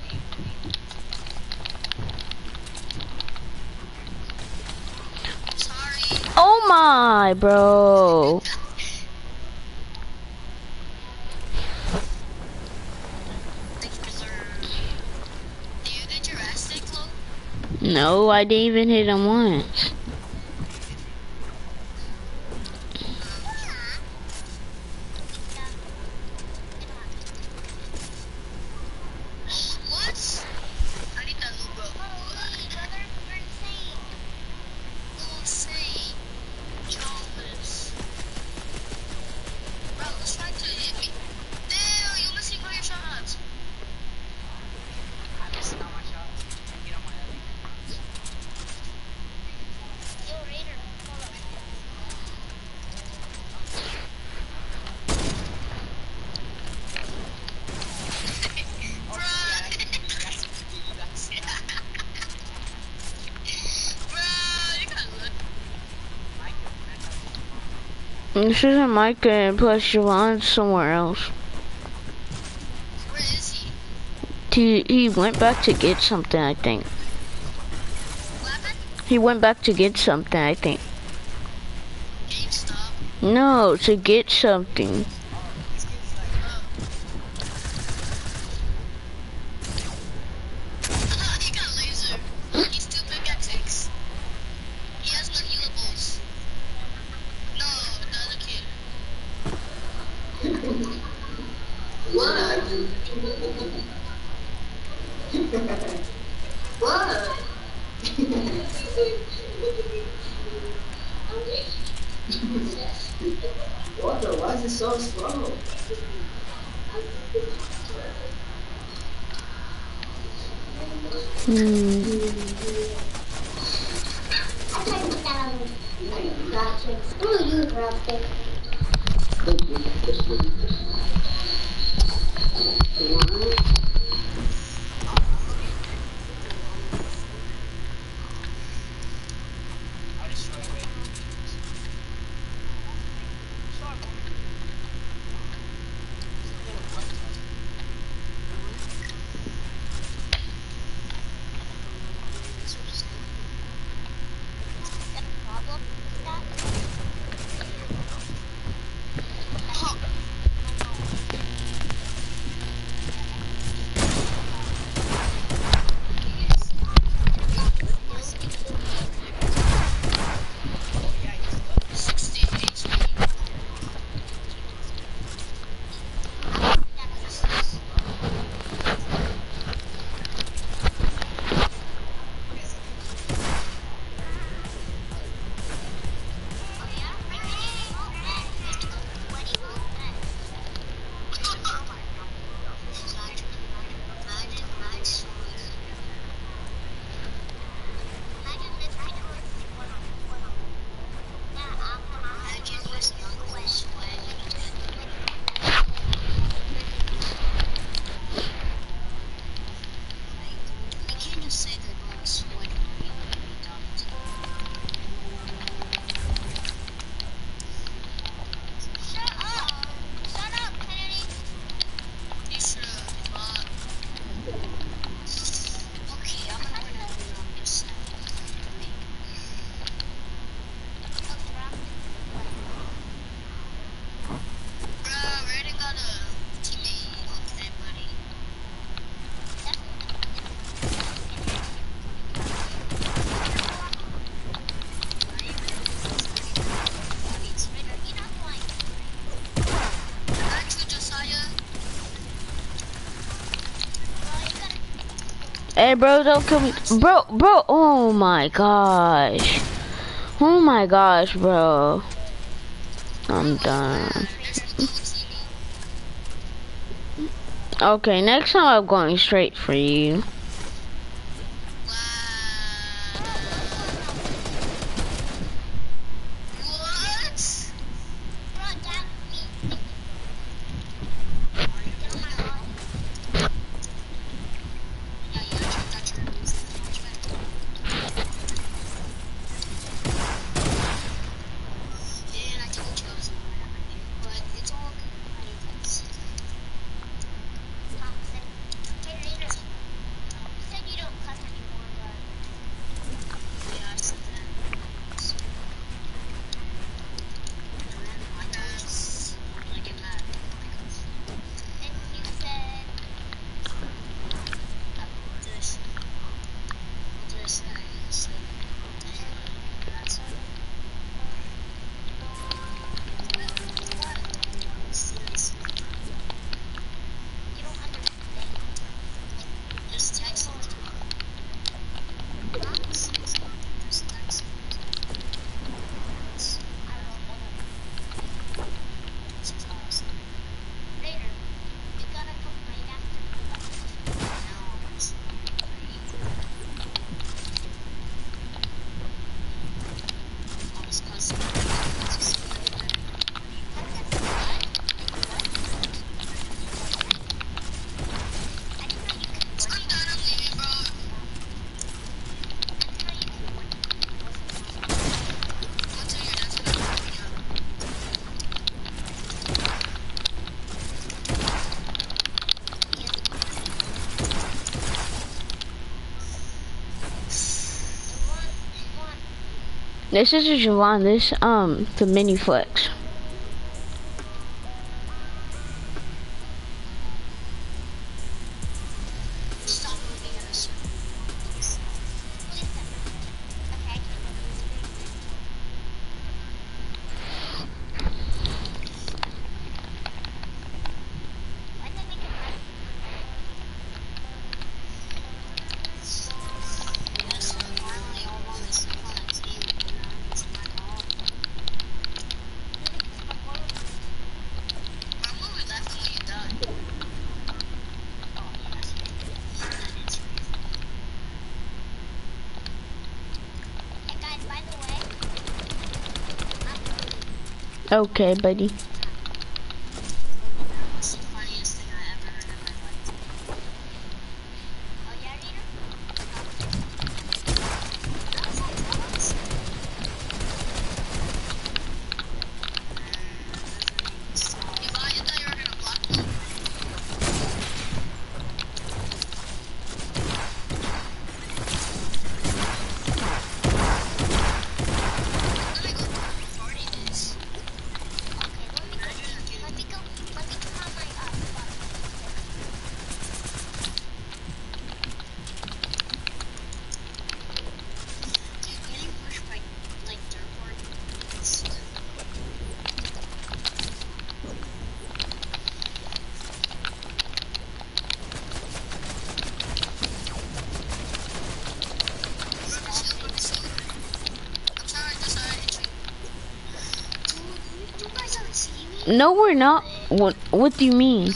Sorry. Oh my, bro. No, I didn't even hit him once. this isn't my game. Plus, Javon's somewhere else. Where is he? He, he went back to get something, I think. He went back to get something, I think. GameStop. No, to get something. Hey, bro, don't kill me. Bro, bro, oh my gosh. Oh my gosh, bro. I'm done. Okay, next time I'm going straight for you. This is a Javon. This um the mini flex. Okay, buddy. It's the funniest thing I ever heard in my life. oh yeah, Rita? You thought, you thought you were gonna block me? Let me go to the party is. Okay, let me go. Let me go. Let me come on my uh, spot. Dude, getting pushed by like dirt party. I'm sorry, I'm sorry. Dude, you guys haven't seen me? No, we're not. What What do you mean?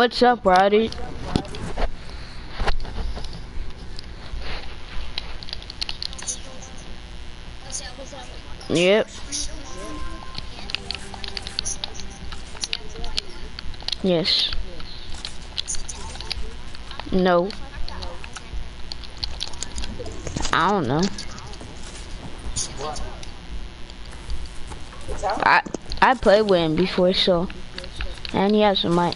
What's up, Roddy? Yep. Yes. No. I don't know. I I played with him before, so and he has a mic.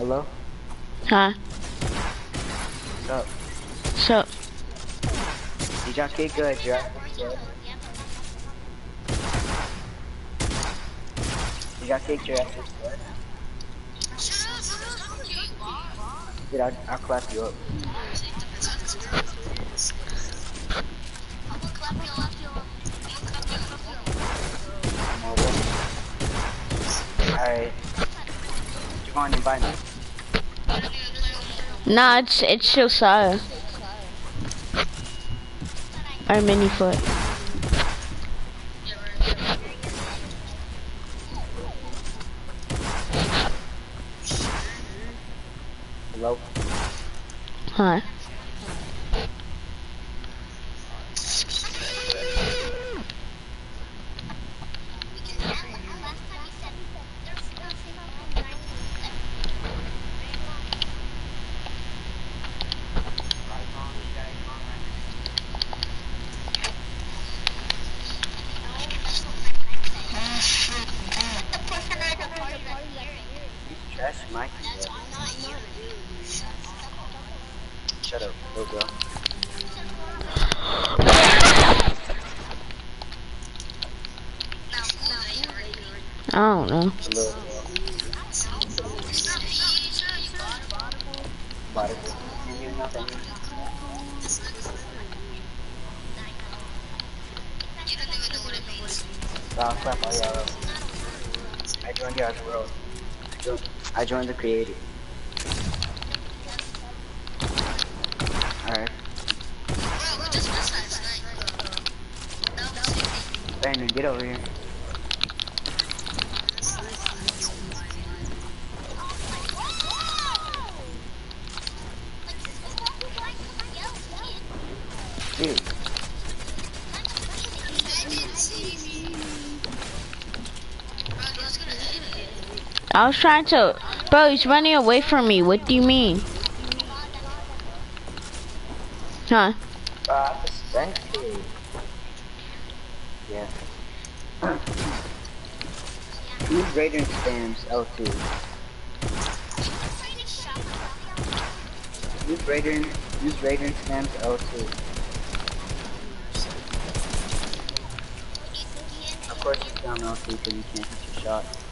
Hello? Huh? What's up? So Good, Jack? Did y'all kick your ass? Did I, I'll clap you up. Alright. Javon, invite me. nah, it's it's Josiah. Or mini foot. Hello? Huh? I don't know. A little It's not pizza, you bought it. body. You know nothing. You don't even know what it means. Stop, stop, oh, yeah, I joined the other world. I joined, I joined the creative. Alright, Bro, we just missed last night. That was it. Brandon, get over here. Dude, They didn't see me. Bro, I was gonna hit it. I was trying to, bro. He's running away from me. What do you mean? Huh? uh. Yeah. Use Radiant spams L2. Use Radiant, use Radiant spams L2. Of course down L2 because you can't hit your shot.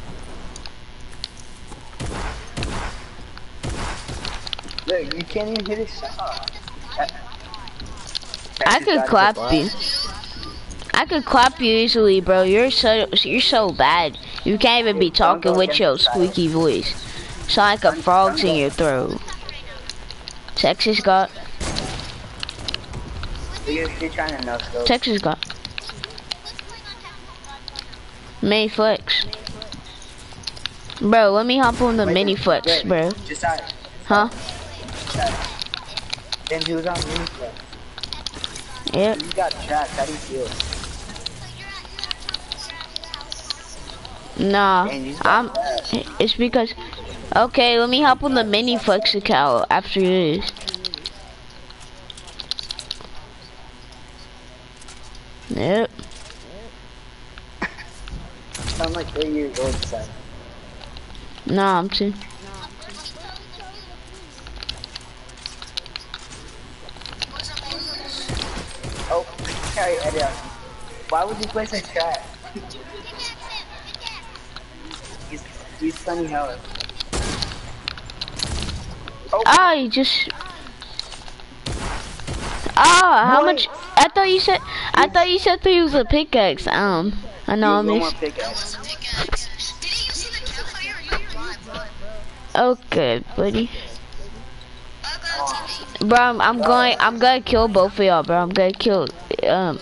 Look, you can't even hit a shot. That- I could clap you. I could clap you easily, bro. You're so you're so bad. You can't even be talking with your squeaky voice. Sound like a frog's in your throat. TEXEZGOD. You're, you're trying to no scope. Texas got. Mini flex. Bro, let me hop on the Wait, mini flex, bro. Huh? Then he was on flex. Yep. You got trapped. How do you feel? Nah. Man, I'm. trapped. It's because. Okay, let me hop on the mini flex account after this. Yep. I'm like three years old, son. Nah, I'm too. Oh, carry Eddie out. Why would you place a trap? He's, he's sunny hella. Oh, Ah, you just. Ah, how What? much? I thought you said. I thought you said he was a pickaxe. Um, I know I use one missed. pickaxe. Pickaxe. Didn't you see the campfire or you blind, bro? Okay, buddy. I got a TV. Bro, I'm, I'm going. I'm gonna kill both of y'all, bro. I'm gonna kill. Um,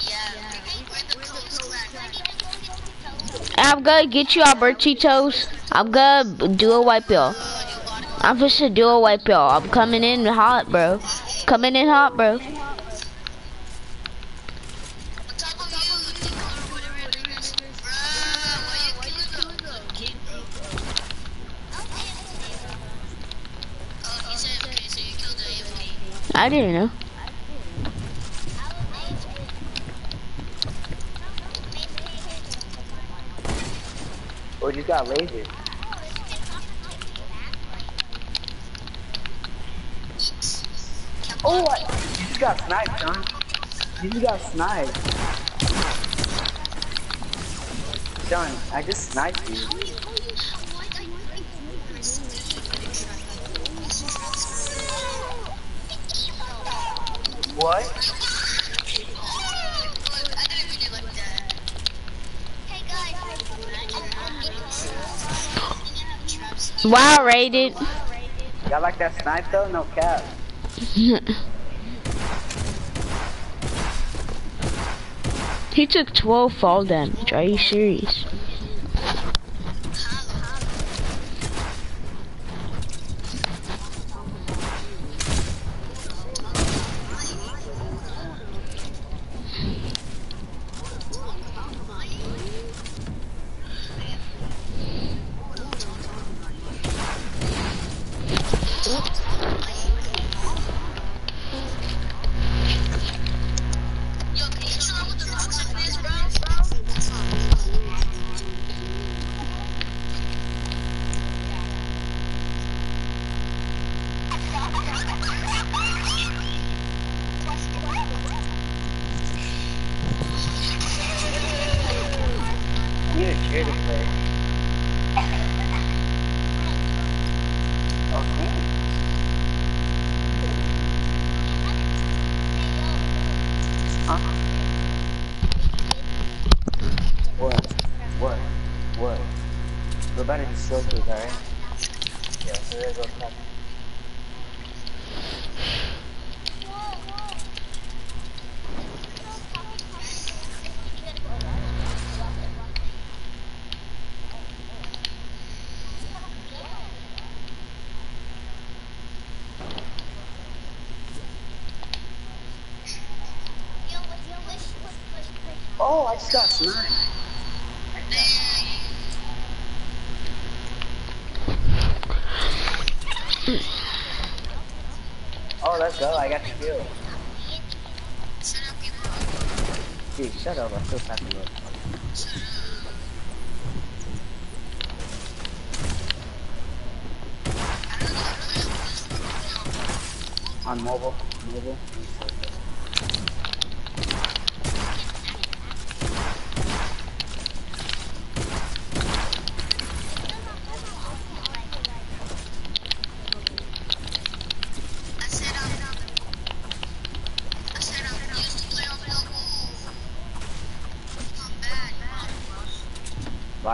Yeah, we're the close clan. I'm gonna get you Albertitos. I'm gonna do a wipe y'all. I'm just to do a wipe y'all. I'm coming in hot, bro. Coming in hot, bro. I didn't of you, Nico, or whatever your name is. Bruh, why you killing the kid, bro? Oh, he's AFK, so you killed the AFK. I didn't know. Or just got laser. Oh, I, you just got sniped, son. You just got sniped. Son, I just sniped you. What? Look, I didn't mean it like that. Wow, rated. Y'all like that snipe though? No cap. he took 12 fall damage. Are you serious?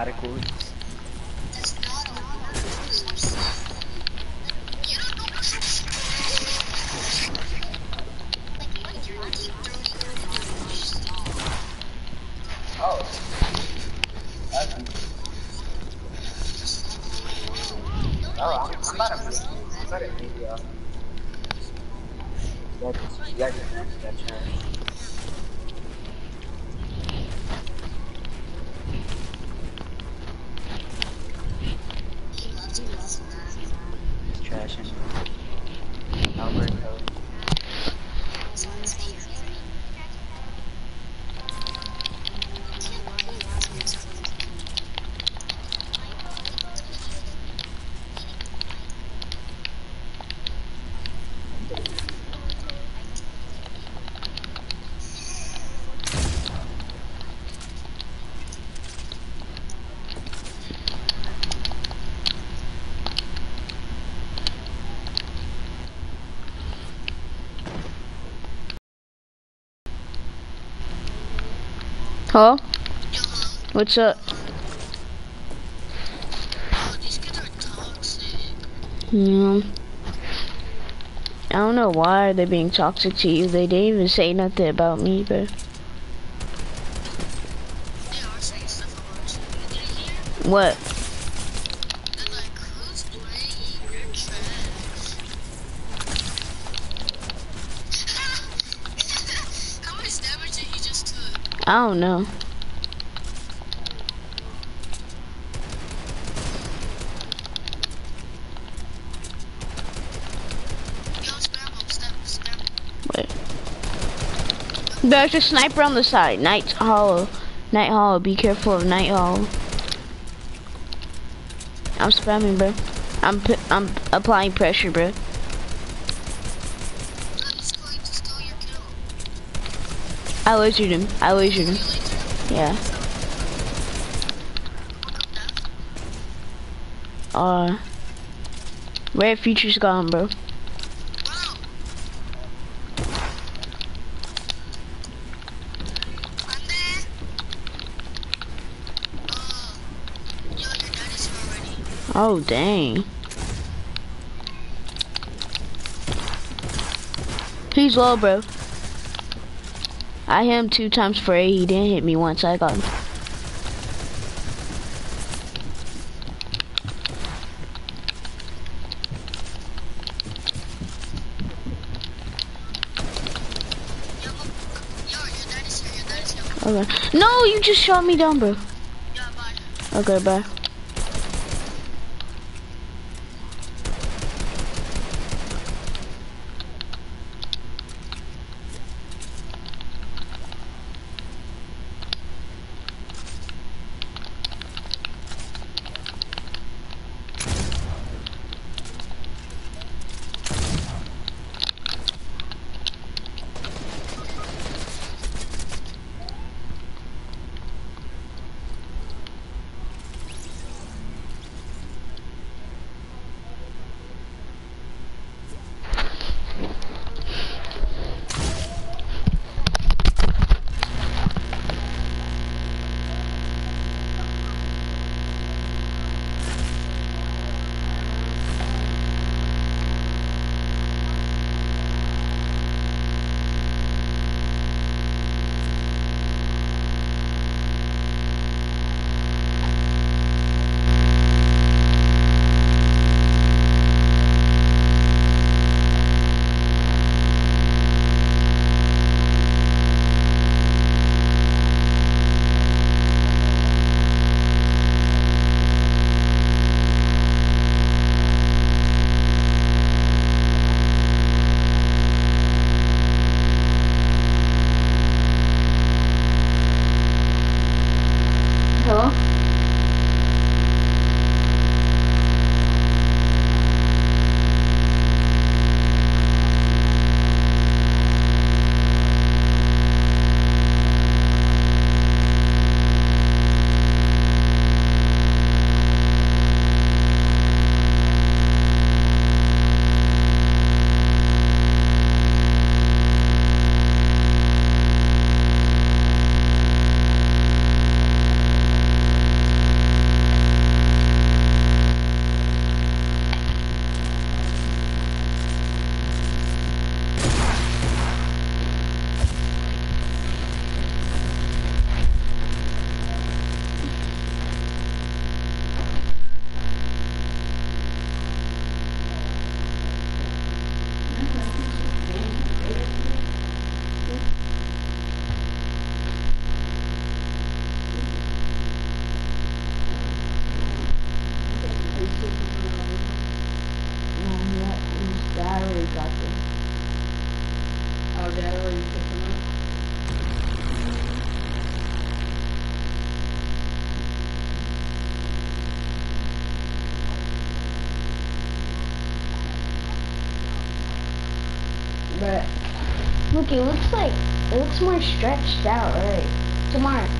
Vários Oh. That's Oh, I'm, I'm about to I'm about to beat you up. You guys, you guys are next, that's right. Trash and Alberto. Huh? What's up? Yeah. I don't know why they're being toxic to you. They didn't even say nothing about me, but what? I don't know. There's a sniper on the side. Night Hollow. Night Hollow. Be careful of Night Hollow. I'm spamming, bro. I'm I'm applying pressure, bro. I lasered him. I lasered You him. Yeah. Uh. Red Future's gone, bro. Oh, dang. He's low, bro. I hit him two times for A. He didn't hit me once. I got him. Yo, go- yo, your daddy's here, your daddy's here. Okay. No, you just shot me down, bro. Okay, bye. More stretched out, right? Tomorrow.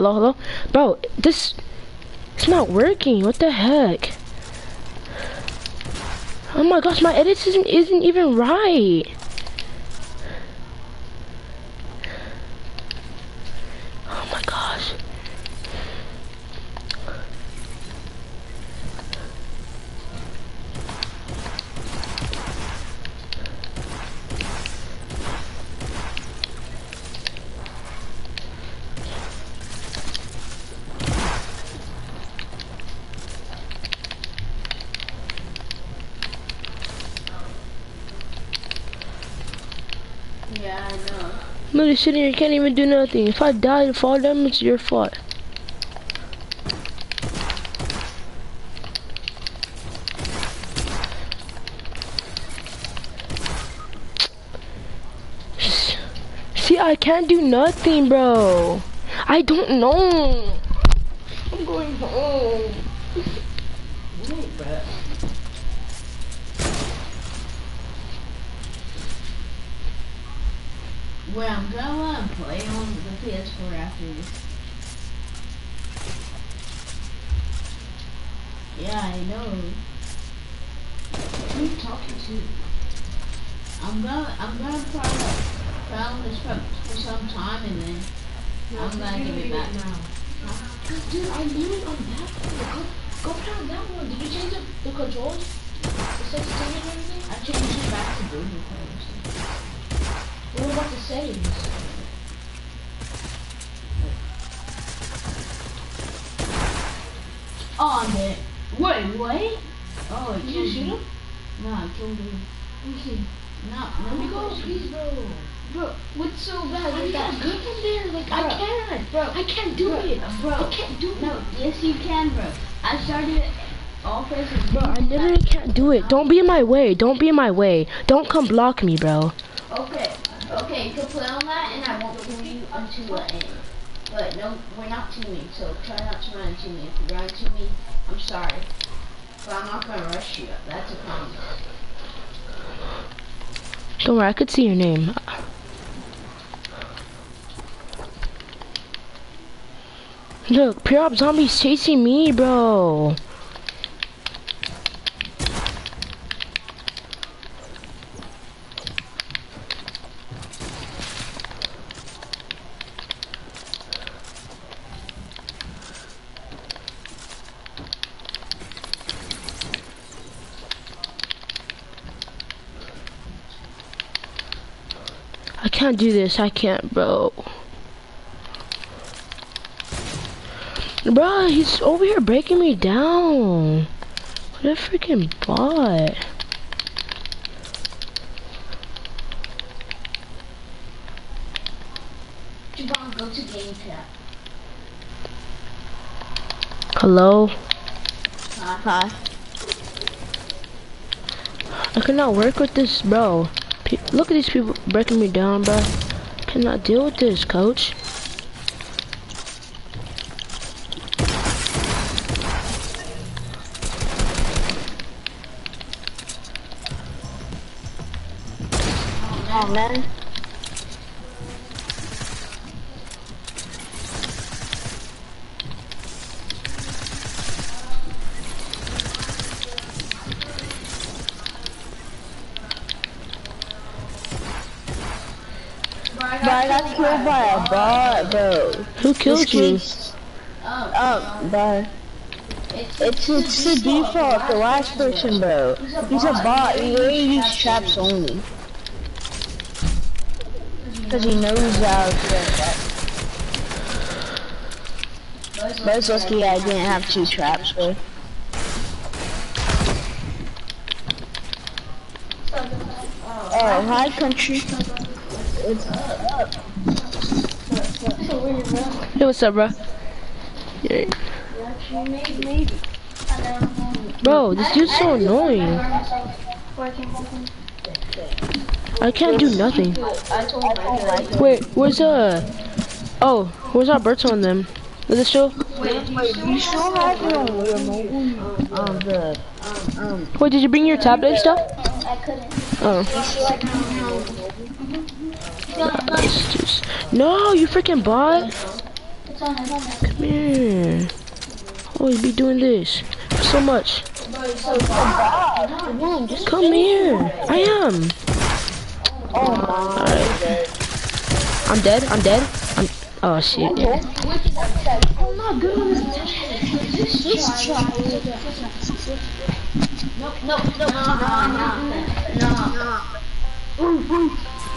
Hello, hello? Bro, this it's not working. What the heck? Oh my gosh, my edit isn't isn't even right. Oh my gosh. Yeah, I I'm sitting here, can't even do nothing. If I die to fall damage, it's your fault. See, I can't do nothing, bro. I don't know. I'm going home. Well, I'm gonna play on the PS4 after this. Yeah, I know. Who are you talking to? I'm gonna, I'm gonna probably play on this for, for some time and then I'm gonna give it back. now. Dude, I knew it on that one. Go, go on that one. Did you change up the controls? The sensitivity and everything? I changed it back to Google Play. What about the settings? Oh, I'm dead. Wait, wait? Oh, it you shoot him? Oh no, it killed me see. No, Let me go, please, bro. Bro, what's so bad I with mean, that? I'm good from there. Like, I can't. bro, I can't do bro, it. bro. I can't do No, it. No, yes you can, bro. I started all places. Bro, I literally can't do it. Don't be in my way. Don't be in my way. Don't come block me, bro. Okay, Okay, you can play on that, and I won't pull you until the end. But no, we're not teaming, so try not to run into me. If you run into me, I'm sorry. But I'm not gonna rush you. That's a promise. Don't worry, I could see your name. Look, pure zombies chasing me, bro. Can't do this. I can't, bro. Bro, he's over here breaking me down. What a freaking bot. Javon, go to game chat. Hello? Hi. I cannot work with this, bro. Look at these people breaking me down, bro. Cannot deal with this, coach. Oh man. Who killed you? Oh, bro. It's it's the default, the last person, bro. He's a bot. He only uses traps only. Cause he knows how to. But it's lucky I didn't have two traps, bro. Oh, hi, country. Hey, what's up, bro? Yeah. Bro, this dude's so annoying. I can't do nothing. Wait, where's uh? Oh, where's Alberto and them? Is it um, Wait, did you bring your tablet stuff? Oh. No, you freaking bot! Come here. Oh, Always be doing this. So much. Come here. I am. Alright. I'm dead. I'm dead. I'm. Oh shit. Yeah.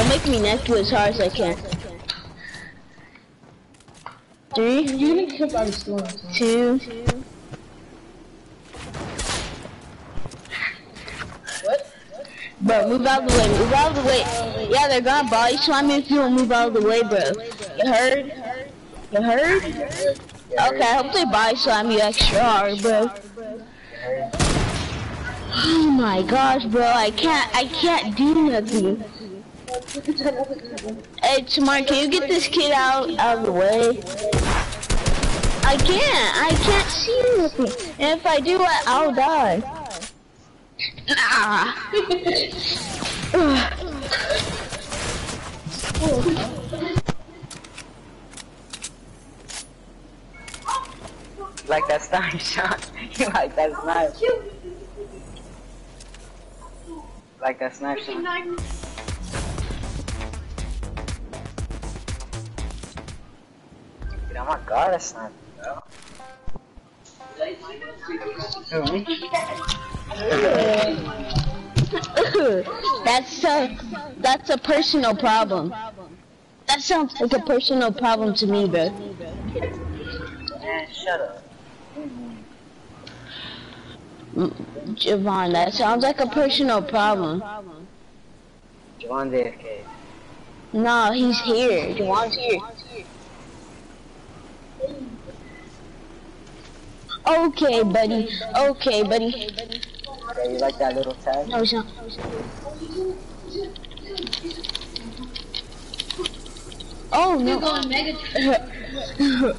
Don't make me to it as hard as I can. Three, two, Bro, move out of the way, move out of the way. Yeah, they're gonna body slam me if you don't move out of the way, bro. You heard? You heard? Okay, I hope they body slam you extra hard, bro. Oh my gosh, bro, I can't, I can't do nothing. Hey, Tamar, can you get this kid out, out of the way? I can't, I can't see nothing. And if I do, I, I'll die. Nah. Like that sniper shot. You like that sniper. Like that sniper shot. Oh my god, that's not bro. That's a, that's a personal problem. That sounds like a personal problem to me, bro. Man, shut up. Javon, that sounds like a personal problem. Javon AFK. No, he's here. Javon's here. Okay, buddy. Okay, buddy. Yeah, you like that little tag? No, it's not. Oh no!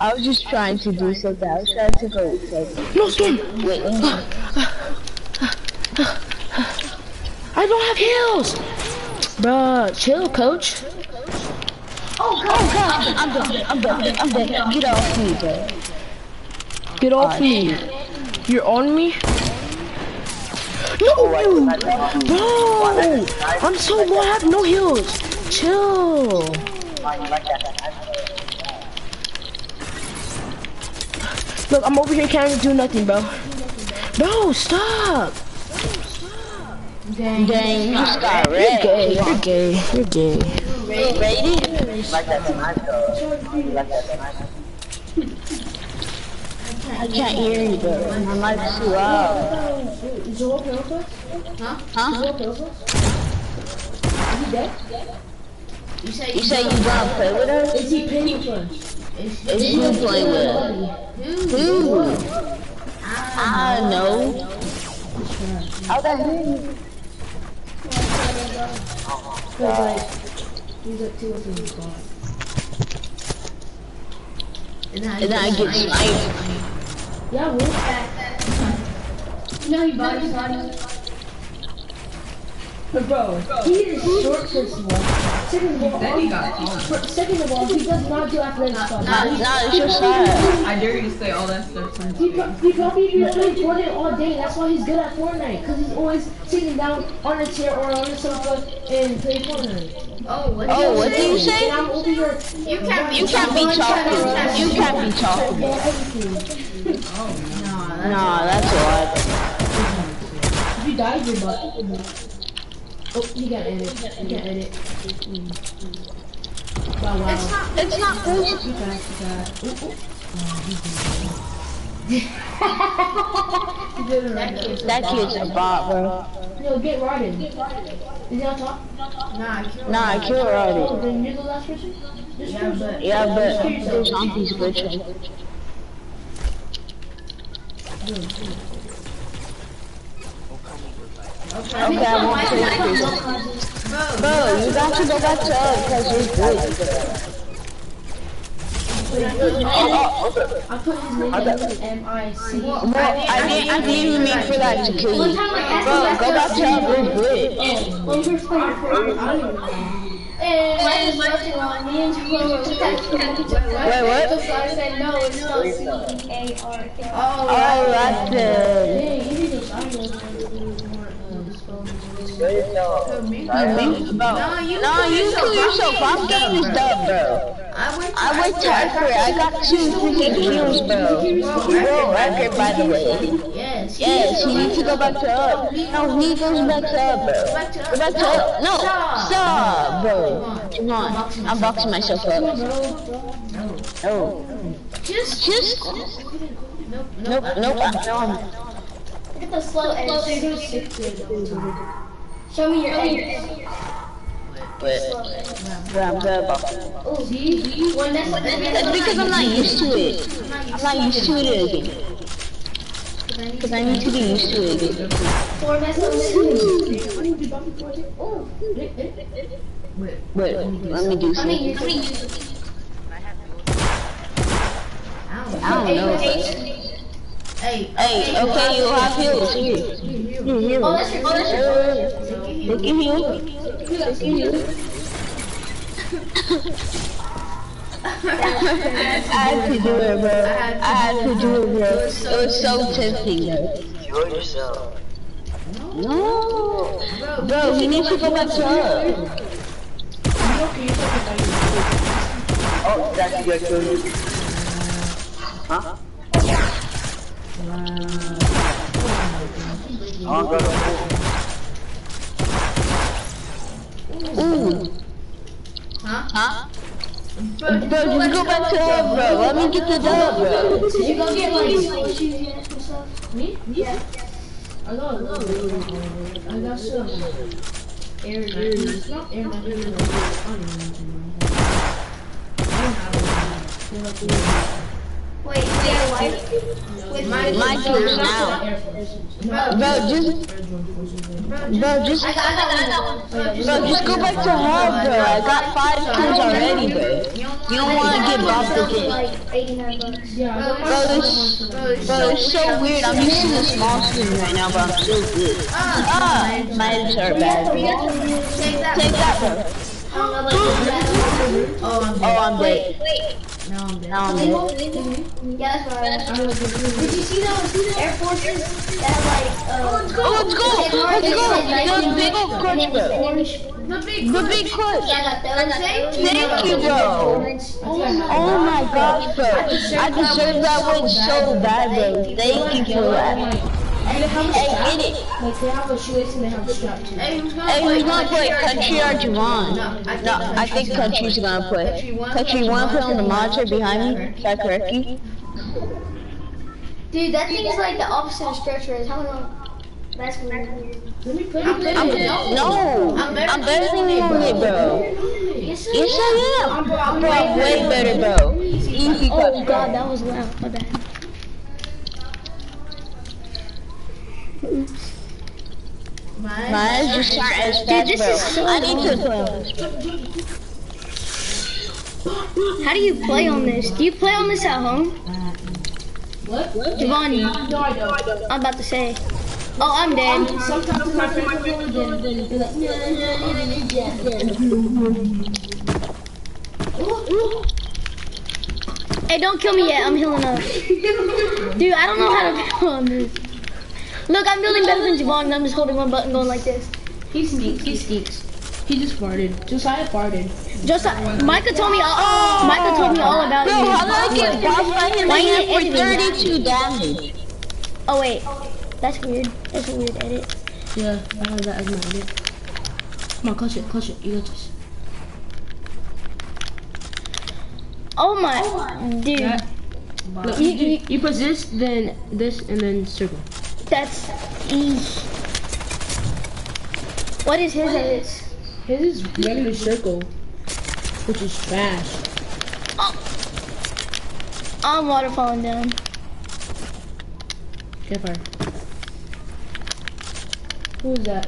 I was just trying to do something. I was trying to go. Like, No, Storm. wait, I don't have heals. Bruh, chill, coach. oh god! I'm done. I'm done. I'm done. Get off me, bro. Get off me. You're on me? Oh, No, you bro. I'm so low. I have no heals. Chill. why you like that. Look, I'm over here can't do nothing, bro. Bro, stop. Dang. Dang, you just got You're gay. You're gay. You're gay. You like that snipe though. Like that snipe. I can't hear you, bro. My mic's too loud. Is Joel okay with us? Huh? Joel okay with us? Is he dead? You say You you don't play with us? Is he paying for us? Is you playing with us? Who? I don't know. Mean? Cause like, he's like two or three then And then I get sniped. Yeah, we'll No, he body body. But bro, he is short first of all. Second of all, Then he got called. second of all, he does not do athletic stuff. Nah, nah, it's your side. I dare you to say all that stuff to He, me. pro- he probably be playing Fortnite all day. That's why he's good at Fortnite. Cause he's always sitting down on a chair or on a sofa and playing Fortnite. Oh, what Oh, what did you say? I'm over here. You can't You can't be talking. You can't be talking. Yeah, everything. Nah, that's odd. If you died, you're butt. Oh, you got edit. You got edit. Mm. Wow, wow. It's not. It's not cool. You got, you got. Ooh, ooh. That kid's a bot, bro. Yo, get Rodden. Is he on top? Nah, I killed Nah, I killed her Oh, already. then you're the last person? Just Yeah, first. but Yeah, but the zombies glitching. Okay, I won't take this. Bro, you got to go back to us because you're good. I put his name in M-I-C. I didn't even mean for that to kill you. Bro, go back to us, we're good. Well, you're playing first. I don't even know. And mine is nothing wrong. Me and Joel were Wait, what? So I said no, it's spelled C-A-R-K. Oh, that's the... Hey, you need those eyebrows when you weren't uh, yourself. Bro, no, you kill yourself. I'm game is done, bro. I went I went to. I got two freaking kills, bro. World record, by the way. Yes. He needs to go back to up. No, he goes back to up, bro. Go back to up. No, stop, bro. Come on. I'm boxing myself up. Oh. Just, Just, nope, nope, nope. No, Look the slow edge. You're sick Show me your edge. but, but I'm good boxing. Oh, see? When that's That's because I'm not used to it. I'm not used to it again. Because I need to get used to it again. Four mess Oh, Wait, let me do I mean, something. you I don't know. Hey, Hey, okay, you have heals. Here. Here, here. Oh, that's your, oh, that's your. Look at you. Look at you. I had to do it, bro. I had to do it, bro. It was so tempting, bro. Kill yourself. No. Bro, he needs to go back to her. Oh, that's yourself. Huh? I uh, want to go to Ooh. Huh? Huh? Bro, just go back to her, bro. Let me get the dub, bro. Did you go get like shoes stuff? Me? Yeah. I got, got, I got some air, air, not not I don't know. Wait. With my, My team's now. Bro, just, bro, just, bro, just go back to hard, bro. I got five kills already, bro. You don't want to get bopped again. Like 89 bucks. Bro, this, bro, it's so weird. I'm to the small screen right now, but I'm still good. Ah, my are bad. Take that, bro. Oh, I'm Oh, I'm dead. Wait, now I'm dead. Now I'm dead. yeah, that's right. Did you see those Air Forces that like, uh, Oh, let's go! Let's go! The big old clutch, bro. The big The big clutch. Yeah, I got. Thank you, bro. Oh my gosh, bro. I deserve that win so bad, bro. Thank you for that. Hey, hit it. Like they have a shoelace and they have a strap too. Hey, who's gonna play? Country or Javon? No, I think Country's gonna play. Country, you wanna play on the monitor behind me? Is that correct? Dude, that thing is like the opposite of stretch race. How long? That's weird. Let me play I'm, with no, I'm better than you on it, bro. Yes, Yes, I am. Bro, I'm way better, bro. Easy Oh god, oh, that was loud. My bad. Mine just start as Dude, this is so. I need to play on this. How do you play on this? Do you play on this at home? What? Giovanni, No, I don't. I'm about to say. Oh, I'm dead. Sometimes my like, yeah, yeah, yeah, yeah. Hey, don't kill me yet. I'm healing up. Dude, I don't know how to play on this. Look, I'm building better than Javon. and I'm just holding one button going like this. He sneaks, he sneaks. He just farted. Josiah farted. Just uh, Micah told me all. Micah told me all about Bro, you. how did I get bossed by him Why you for 32 damage? Oh wait, that's weird. That's a weird edit. Yeah, I have that as my edit. Come on, clutch it, clutch it. You got this. Oh my, dude, That- Look, You- you, you- you press this, then this, and then circle. That's. E. What is his edits? His is regular circle, which is fast. Oh, I'm water falling down. Get fire. Who is that?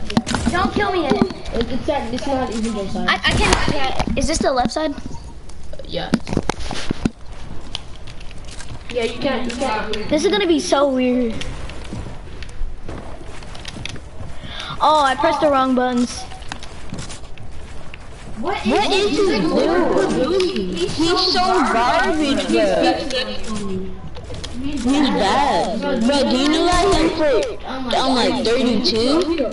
Don't kill me yet. It, it's that. It's not even Josiah. I, I can't. Yeah. Is this the left side? Uh, yeah. Yeah, you can't. You can't. This is gonna be so weird. Oh, I pressed the wrong buttons. What is his dude? He's so garbage, bro. He's bad. Bro, do you know that him for, I'm like 32?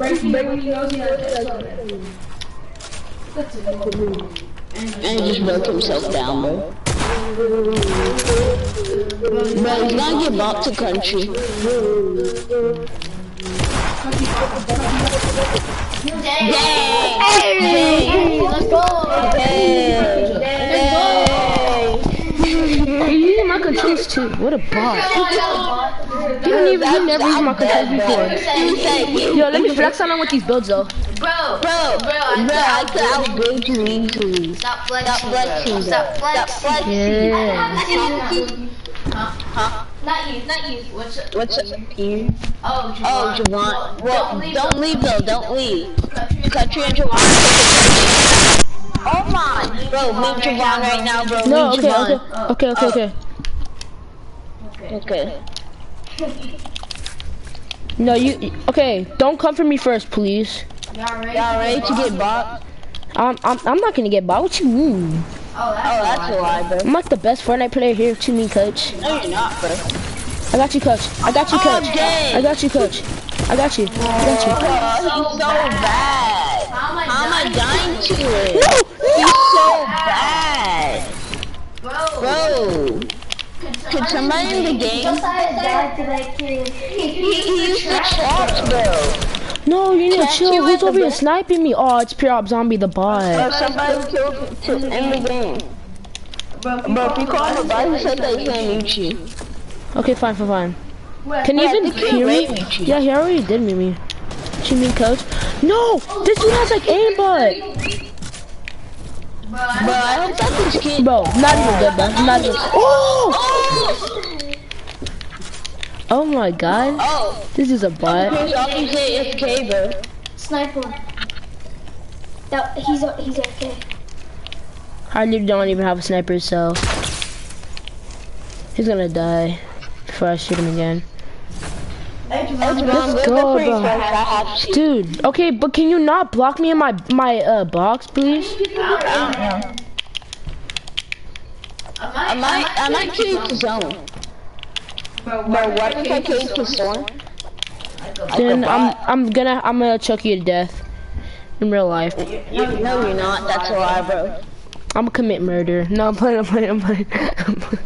And he just broke himself down, bro. Bro, he's gonna get bought to country. Hey, let's go. Hey, hey. You're using my controls too. What a bot. You don't even. You never used my controls before. Yo, let me flex on him with these builds though. Bro, bro, I could outbuild you easily. Stop Stop flexing, Stop bro. Stop flexing. Yeah. Huh? Not you, not you. What's up? What's up here? Oh, Oh, Javon. Javon. Well, Don't leave don't leave though. Don't leave. Country. Country and Javon. Oh my, bro, leave Javon right now, bro. No. leave Okay. Javon. Okay. Okay. Okay. Okay. Okay. No, you. Okay. Don't come for me first, please. Y'all ready? Y'all ready to get bought? I'm. I'm. I'm not gonna get bought. What you mean? Oh, that's Oh, that's a lie, bro. I'm like the best Fortnite player here. to me, coach? No, you're not, bro. I got you, coach. I got you, Oh, coach. dang. I got you, coach. I got you. I got you. Oh, he's so bad. How am I How am I dying? dying to it? He's so bad. Bro. Bro, could somebody in the game? Josiah died to that kid. He, he used the chops, bro. No, you need to Can't chill. Who's over here sniping me? Oh, it's Pure Op Zombie the Bro, bot. somebody killed to in the game. Bro, if you call him a bot, he said that he's gonna mute you. Okay, fine, fine, fine. Can you even think hear me? already mute you. Yeah, he already did mute me. What you mean, coach? No, this dude has like aimbot. Bro, I hope that this kid. Bro, not even good, bro. Not even. Oh! oh! oh! Oh my god. Oh, This is a bot. Chris always say FK, bro. Sniper. That he's he's okay. I don't even have a sniper, so he's gonna die before I shoot him again. Let's go, bro. Dude, okay, but can you not block me in my my uh box, please? I might, I might keep the zone. Bro, what if I keep the zone? Then I'm I'm gonna I'm gonna choke you to death in real life. No, you're not. That's a lie, bro. I'm gonna commit murder. No, I'm playing. I'm playing. I'm playing. I'm playing.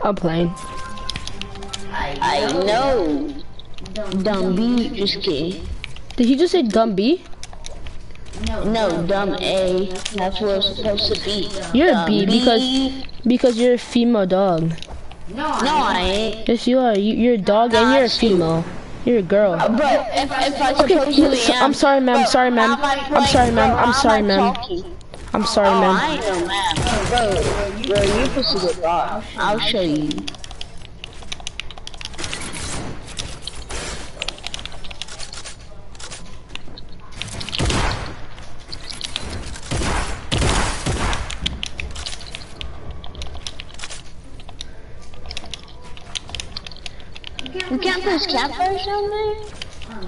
I'm playing. I know. Dumb B, just kidding. Did he just say dumb B? No, dumb A. That's what it's supposed to be. You're a Dumb B because because you're a female dog. No, I ain't. Yes, you are. You, you're a dog and you're a female. You're a girl. Uh, Bro, if, if I Okay, supposedly so- am. I'm sorry, ma'am. Bro, Sorry, ma'am. how am I I'm sorry, ma'am. I'm sorry, ma'am. I'm sorry, Oh, ma'am. I ain't no. Bro, bro, you're supposed to get robbed. I'll show you. We can't put campfires down there?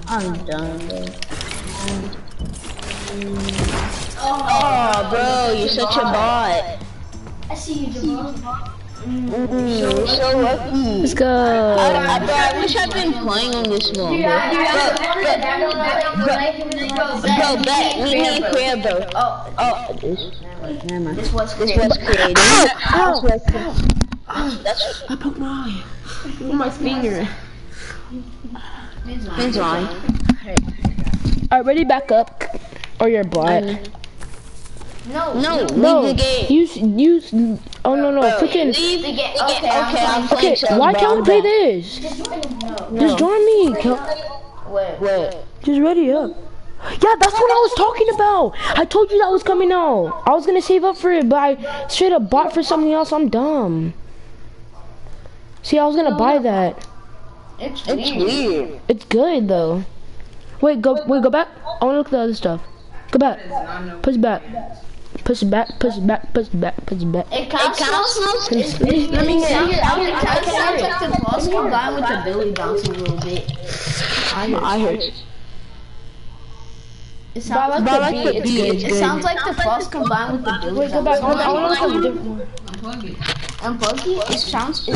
I'm done, bro. Oh, bro, you're such a bot. I see you, Jamal. Mm, you're so lucky. Let's go. I, I, bro, I wish I'd been playing on this one, bro. Bro, bro, bro, bro bet, meet me in crib, bro. Oh, oh, this, never mind. This was this was creative. Ow, ow. That's I poked my eye. With my finger. Vin's on. Alright, ready back up. Or you're a bot. No, leave No, the game. use use. Oh no no, Bro, freaking. leave the game. Okay, I'm playing Okay, some, why bro, can't we I'm play back. this? Just join me. Cal- Wait. Just ready up. Yeah, that's what I was talking about. I told you that was coming out. I was gonna save up for it, but I straight up bought for something else. I'm dumb. See, I was gonna buy that. It's weird. It's good though. Wait, go wait, go back. I wanna look at the other stuff. Go back. Push back. Push it back. Push it back. Push it back. Push it back. It kind of smells. It, it, Let me it, hear. it, sounds- it kind of sounds like the floss combined with the Billy bounce a little bit. I heard. It sounds But I like the beat. It's It sounds like the floss combined with the Billy Wait, go back. I wanna, I wanna look at the different one. Unplug it. Unplug it. It sounds.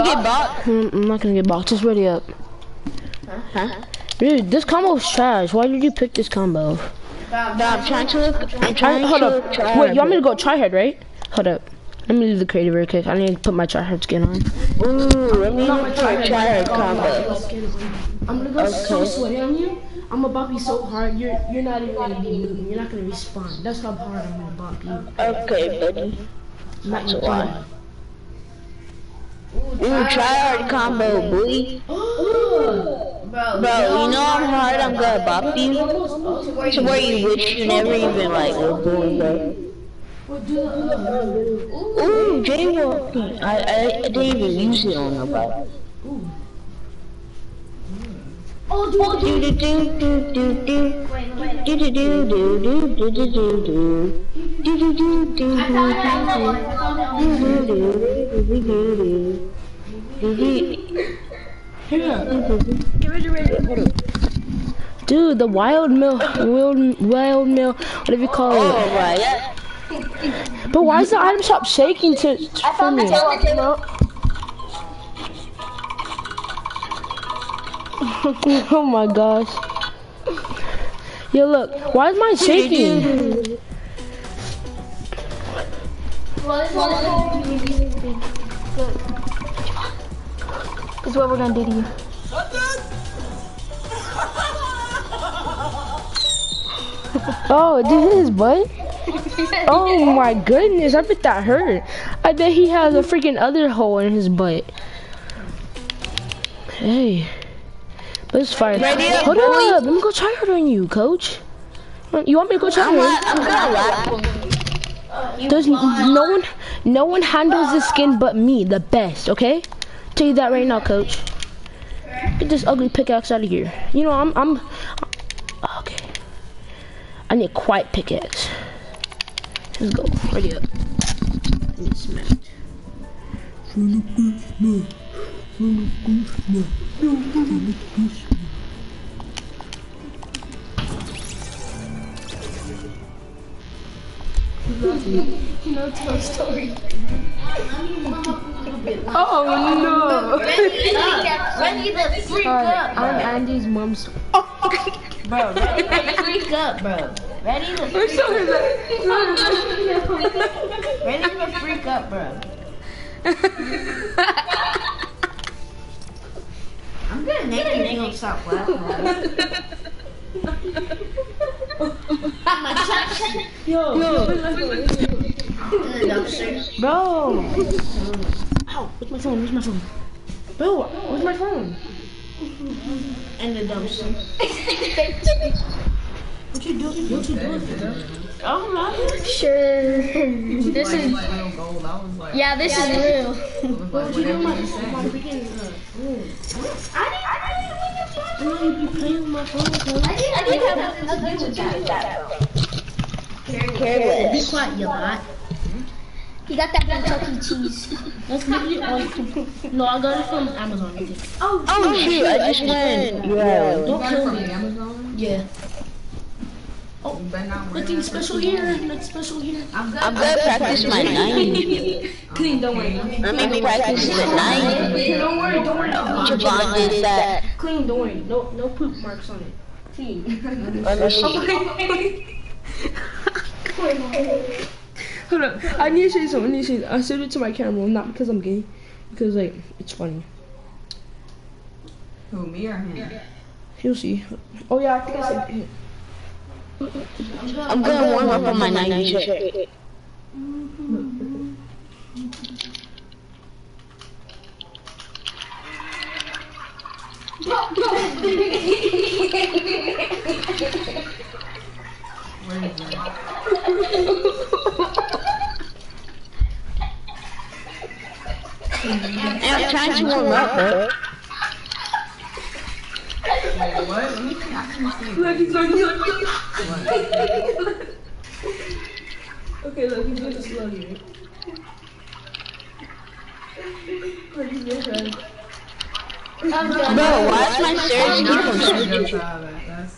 Are you ready to get bought? bought? Hmm, I'm not gonna get boxed. Just ready up. Huh? Dude, this combo's trash. Why did you pick this combo? But I'm trying to look. I'm I, trying hold to up. try. Wait, you want me to go tryhard, right? Hold up. Let me leave the creative real quick. I need to put my tryhard skin on. Ooh, let me look for a try combo. I'm gonna go so Okay. sweaty on you. I'm gonna bop you so hard, you're you're not even gonna be moving. You're not gonna respond. That's how hard I'm gonna bop you. Okay, buddy. Not That's your why. Ooh, try hard combo, boy. Bro, Bro, you know how hard I'm gonna bop you? To where you wish you never even like were born, bro. Ooh, jaywalking. I, I, I didn't even use it on nobody. Oh, dude, Do do do do do do. Do do do do do do do do do. Do do do do do do do. Do do do do do do. Dude, the wild mill, wild, wild mill, whatever you call it. Oh. But why is the item shop shaking to, to for me? oh my gosh. Yo, look, why is mine shaking? This is what we're gonna do to you. Oh, did hit his butt? Oh my goodness, I bet that hurt. I bet he has a freaking other hole in his butt. Hey. Let's fire. Ready up, Hold boys. up, let me go try hard on you, coach. You want me to go try I'm, hard? I'm gonna laugh. There's no one, no one handles the skin but me, the best. Okay, tell you that right now, coach. Get this ugly pickaxe out of here. You know I'm, I'm. Okay. I need a quiet pickaxe. Let's go. Ready up. Get smacked. Oh no! Ready to freak Alright, I'm Andy's mom's. Oh. bro. Ready to freak up, bro. Ready to freak Ready to freak up, bro. I'm gonna make you nigga stop laughing. Bro! Ow! Where's my phone? Where's my phone? Bro, where's my phone? In the dumpster. What you doing? What you doing? Oh, no. Sure. This is. Yeah, this is real. What you doing? My, my freaking. I know you be playing with my phone, cuz. Be quiet, you lot. He got that from Chuck E. Cheese. That's literally all. No, I got it from Amazon. I think. Oh shoot, I just went. Yeah. Don't kill me. Amazon. Yeah. Oh, nothing special here. Nothing special here. I'm gonna practice my nine. Clean, don't worry. I'm gonna practice the nine. Don't worry, don't worry. Javon did that. Clean, don't worry. No, no poop marks on it. Clean. Let see. Hold up. I need to show you something. I need to show you. I showed it to my camera, not because I'm gay, because like it's funny. Who, me or him? You'll see. Oh yeah, I think I said. I'm gonna warm up on my 90 trick. And I'm trying to warm up, bro. What? Let me see. I can. Look, he's going to Okay, look, he's going to slow you. Look, he's going to Bro, why is my stairs keep from switching? Just saw that.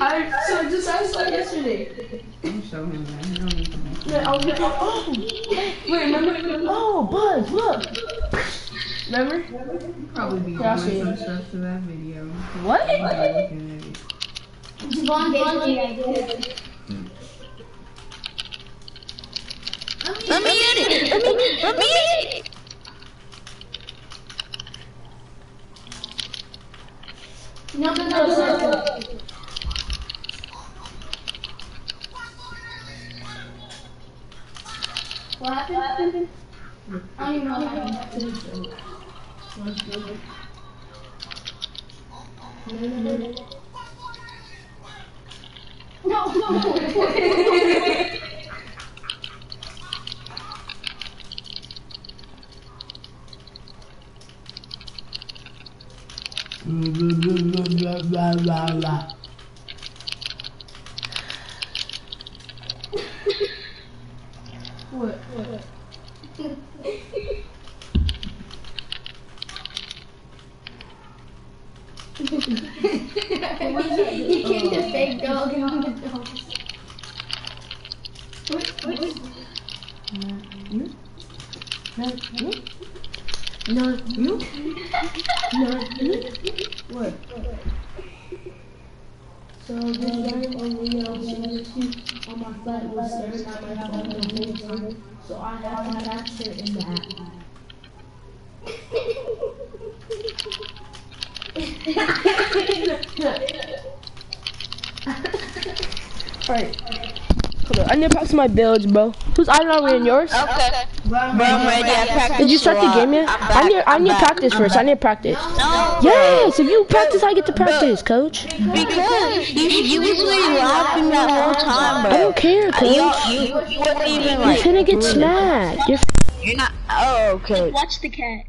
I so just I saw yesterday. Don't show him that. He don't need to be. Yeah, I was like, oh, wait, remember? Oh, Buzz, look. Remember? Probably be Yeah, I see doing some stuff to that video. What? By looking at it. Javon gave Let me in it. Let me, let me in it. No, no, no, no. What happened? I don't even know what happened. No, no. What? What? He kicked a fake dog on the dog. No, you? No, you? What? So this game on the uh, on my flat was every time I have on the whole time, so I have to capture in the app. Alright. Hold on. I need to practice my builds, bro. Who's I not in yours? Okay. Bro, I'm ready. I practiced Did you start the game yet? I'm I need I I'm need back. practice I'm first. I need practice. No. Yes, if you practice, I get to practice, coach. Because you, you was literally laughing that whole time, bro. I don't care, You, coach. you, you wasn't even You're gonna get smacked. You're You're not. Oh, okay. Watch the cat.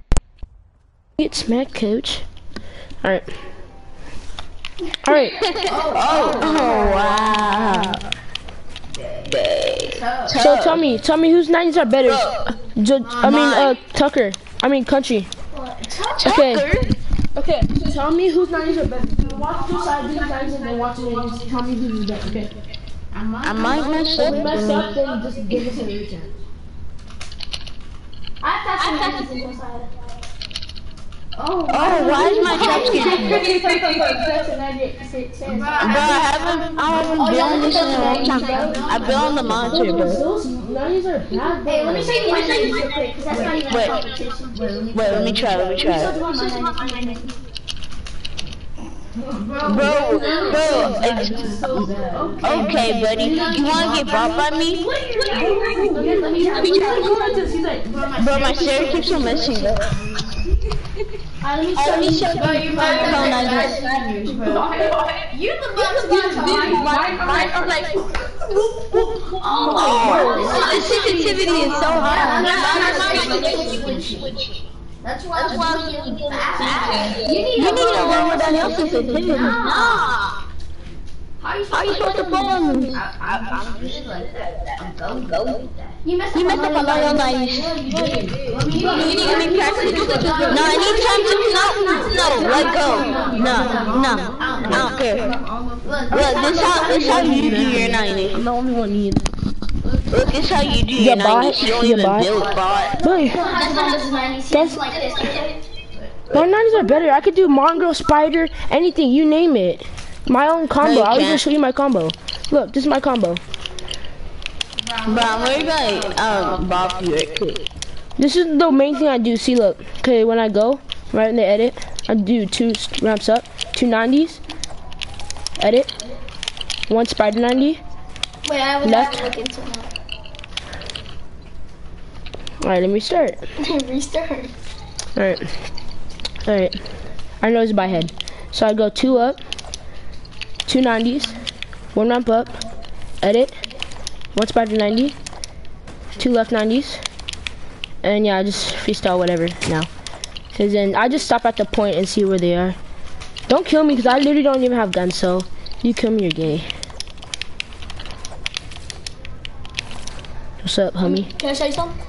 get smacked, coach. Alright. Alright. Oh, Oh! wow. So tell me, tell me whose 90s are better? Ju- I mean, uh, Tucker. I mean, Country. Okay. Okay, so tell me whose 90s are better. Watch two sides of these 90s and then watch it and tell me who's better, okay? I might mess If up. we mess up, then just give us a return. I thought some nineties inside. Oh, why is my trap skin? Bro, I haven't, I haven't oh, been on this in a long time. I've been on the monitor, bro. Those are bad. Hey, let me show you my nineties real quick, cause that's not even Wait. a competition. Wait, let me try, let me try. Bro, bro, it's, okay, buddy. You wanna get bought by me? Bro, my Sarah keeps on messing up. Let me show you my phone nineties. You're the one Oh, the sensitivity is so high. That's why that's why I'm getting fast. You need to lower that else sensitivity. How you How you supposed to follow me? I'm just like that. I'm go go. You messed You messed up on all your nights. You need to be practicing. No, anytime to no, no, let go. No, no, I don't care. Look, this how this how you do your ninety. I'm the only one needing. Look, this how you do your bot? ninety. You don't You even bot? build bot. Boy, That's not nineties. That's- like this. my 90s are better. I could do Mongraal, Spider, anything, you name it. My own combo. you I'll even can't. show you my combo. Look, this is my combo. But I'm worried about um bop you right quick. This is the main thing I do. See, look. Okay, when I go, right in the edit, I do two ramps up, two 90s, edit, one Spider 90. Wait, I would Left. have to look into that. Alright, let me start. Restart. Alright. Alright. I know it's by head. So I go two up, two 90s, one ramp up, edit, one spider 90, two left 90s, and yeah, I just freestyle whatever now. Cause then I just stop at the point and see where they are. Don't kill me, cause I literally don't even have guns, so you kill me, you're gay. What's up, um, homie? Can I show you something?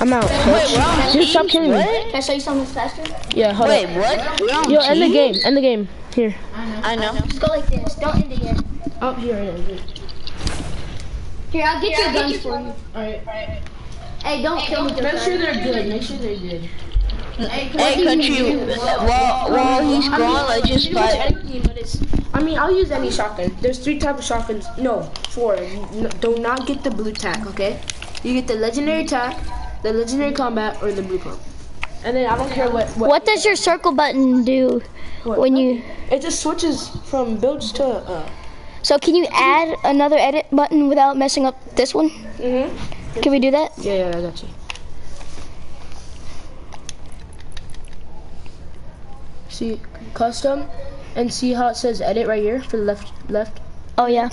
I'm out. coach. Dude, stop killing me. Can I show you something faster? Yeah, hold Wait, up. what? We're on Yo, end the game. End the game. Here. I know. Just go like this. Don't end it yet. Oh, here it is. Here, I'll get your guns for you. Alright. Hey, don't kill me. Make sure they're good. Make sure they're good. Hey, country, while, while he's gone, let's just fight. Anything, but it's. I mean, I'll use any shotgun. There's three types of shotguns. No, four. You n- do not get the blue tack, okay? You get the legendary tack, the legendary combat, or the blue pump. And then I don't care what. What, What does your circle button do what- when you? It just switches from builds to. Uh, So can you add another edit button without messing up this one? mhm. Can we do that? Yeah, yeah, I got you. See custom, and see how it says edit right here for the left left. Oh yeah.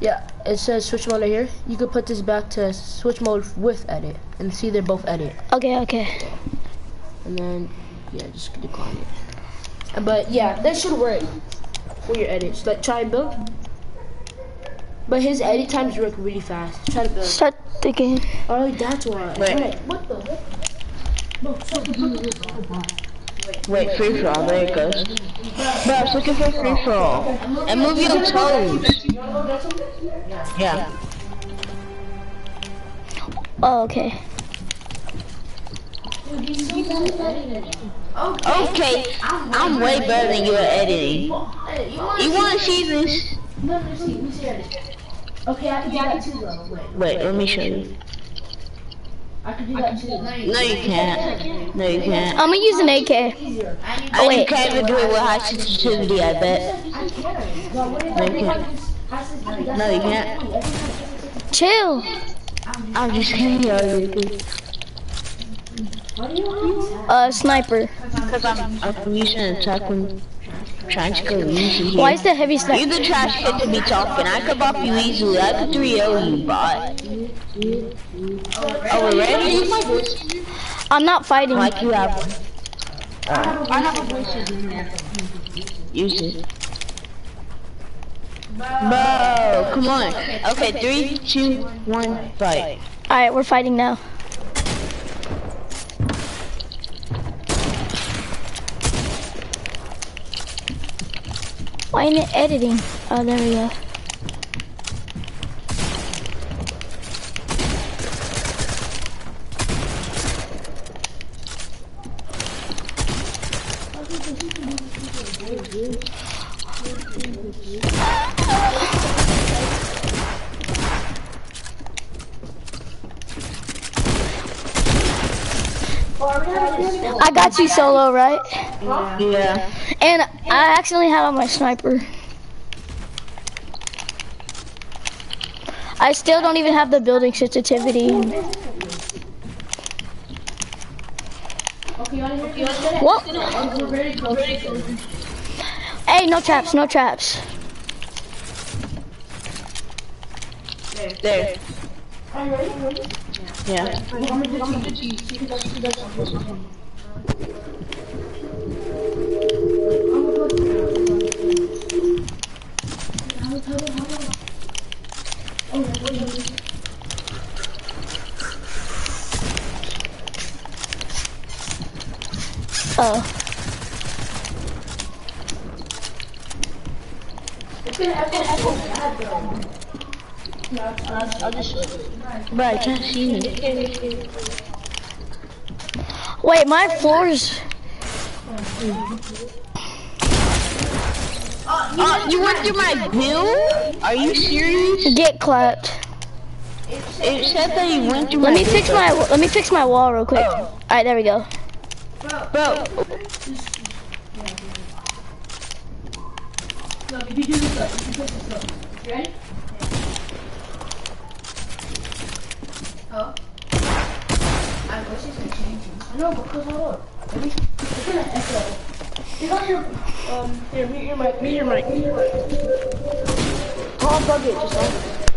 Yeah, it says switch mode right here. You could put this back to switch mode with edit, and see they're both edit. Okay, okay. And then yeah, just decline it. But yeah, that should work for your edits. Like try and build. But his edit times work really fast. Try to build. Start the game. Oh, that's why. Wait. Wait, what the? heck? No, stop the game. Wait, free for all. There it goes. Bro, I was looking for free for all. And move your toes. Yeah. Oh, okay. Okay, I'm way better than you at editing. You want to see this? Okay, I can do that too though. Wait, Wait, let me show you. I can do that too. No, you can't. No, you can't. I'm gonna use an AK. Oh, wait. you can't even do it with high sensitivity, I bet. I can. But what if No, you can't. No, you can't. Chill. I'm just kidding. You. Uh, sniper. Because I'm, I'm using an attack when trying to go easy here. Why is the heavy sniper? You the trash kid to be talking. I could bop you easily. I could 3-0 you, bot. Oh, we're ready? I'm not fighting. Like you have one. I have a voice Use it. Bro, come on. Okay, three, two, one, fight. Alright, we're fighting now. Why ain't it editing? Oh, there we go. I got you solo, right? Yeah. And I accidentally had on my sniper. I still don't even have the building sensitivity. What? Hey, no traps, no traps. There. Yeah. Oh. Bro, I can't see you. Wait, my floor's. Oh, uh, you went through my bill? Are you serious? Get clapped. It said that you went through Let my me fix my let me fix my wall real quick. Oh. All right, there we go. Bro, Look, if you do this up, if you fix this up. You ready? Oh. I wish it's gonna know, because hold on. Me. It's gonna echo. You got your um. Here, mute your mic. Mute your mic. I'll unplug it. Just like.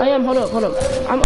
I am. Hold up. Hold up. I'm.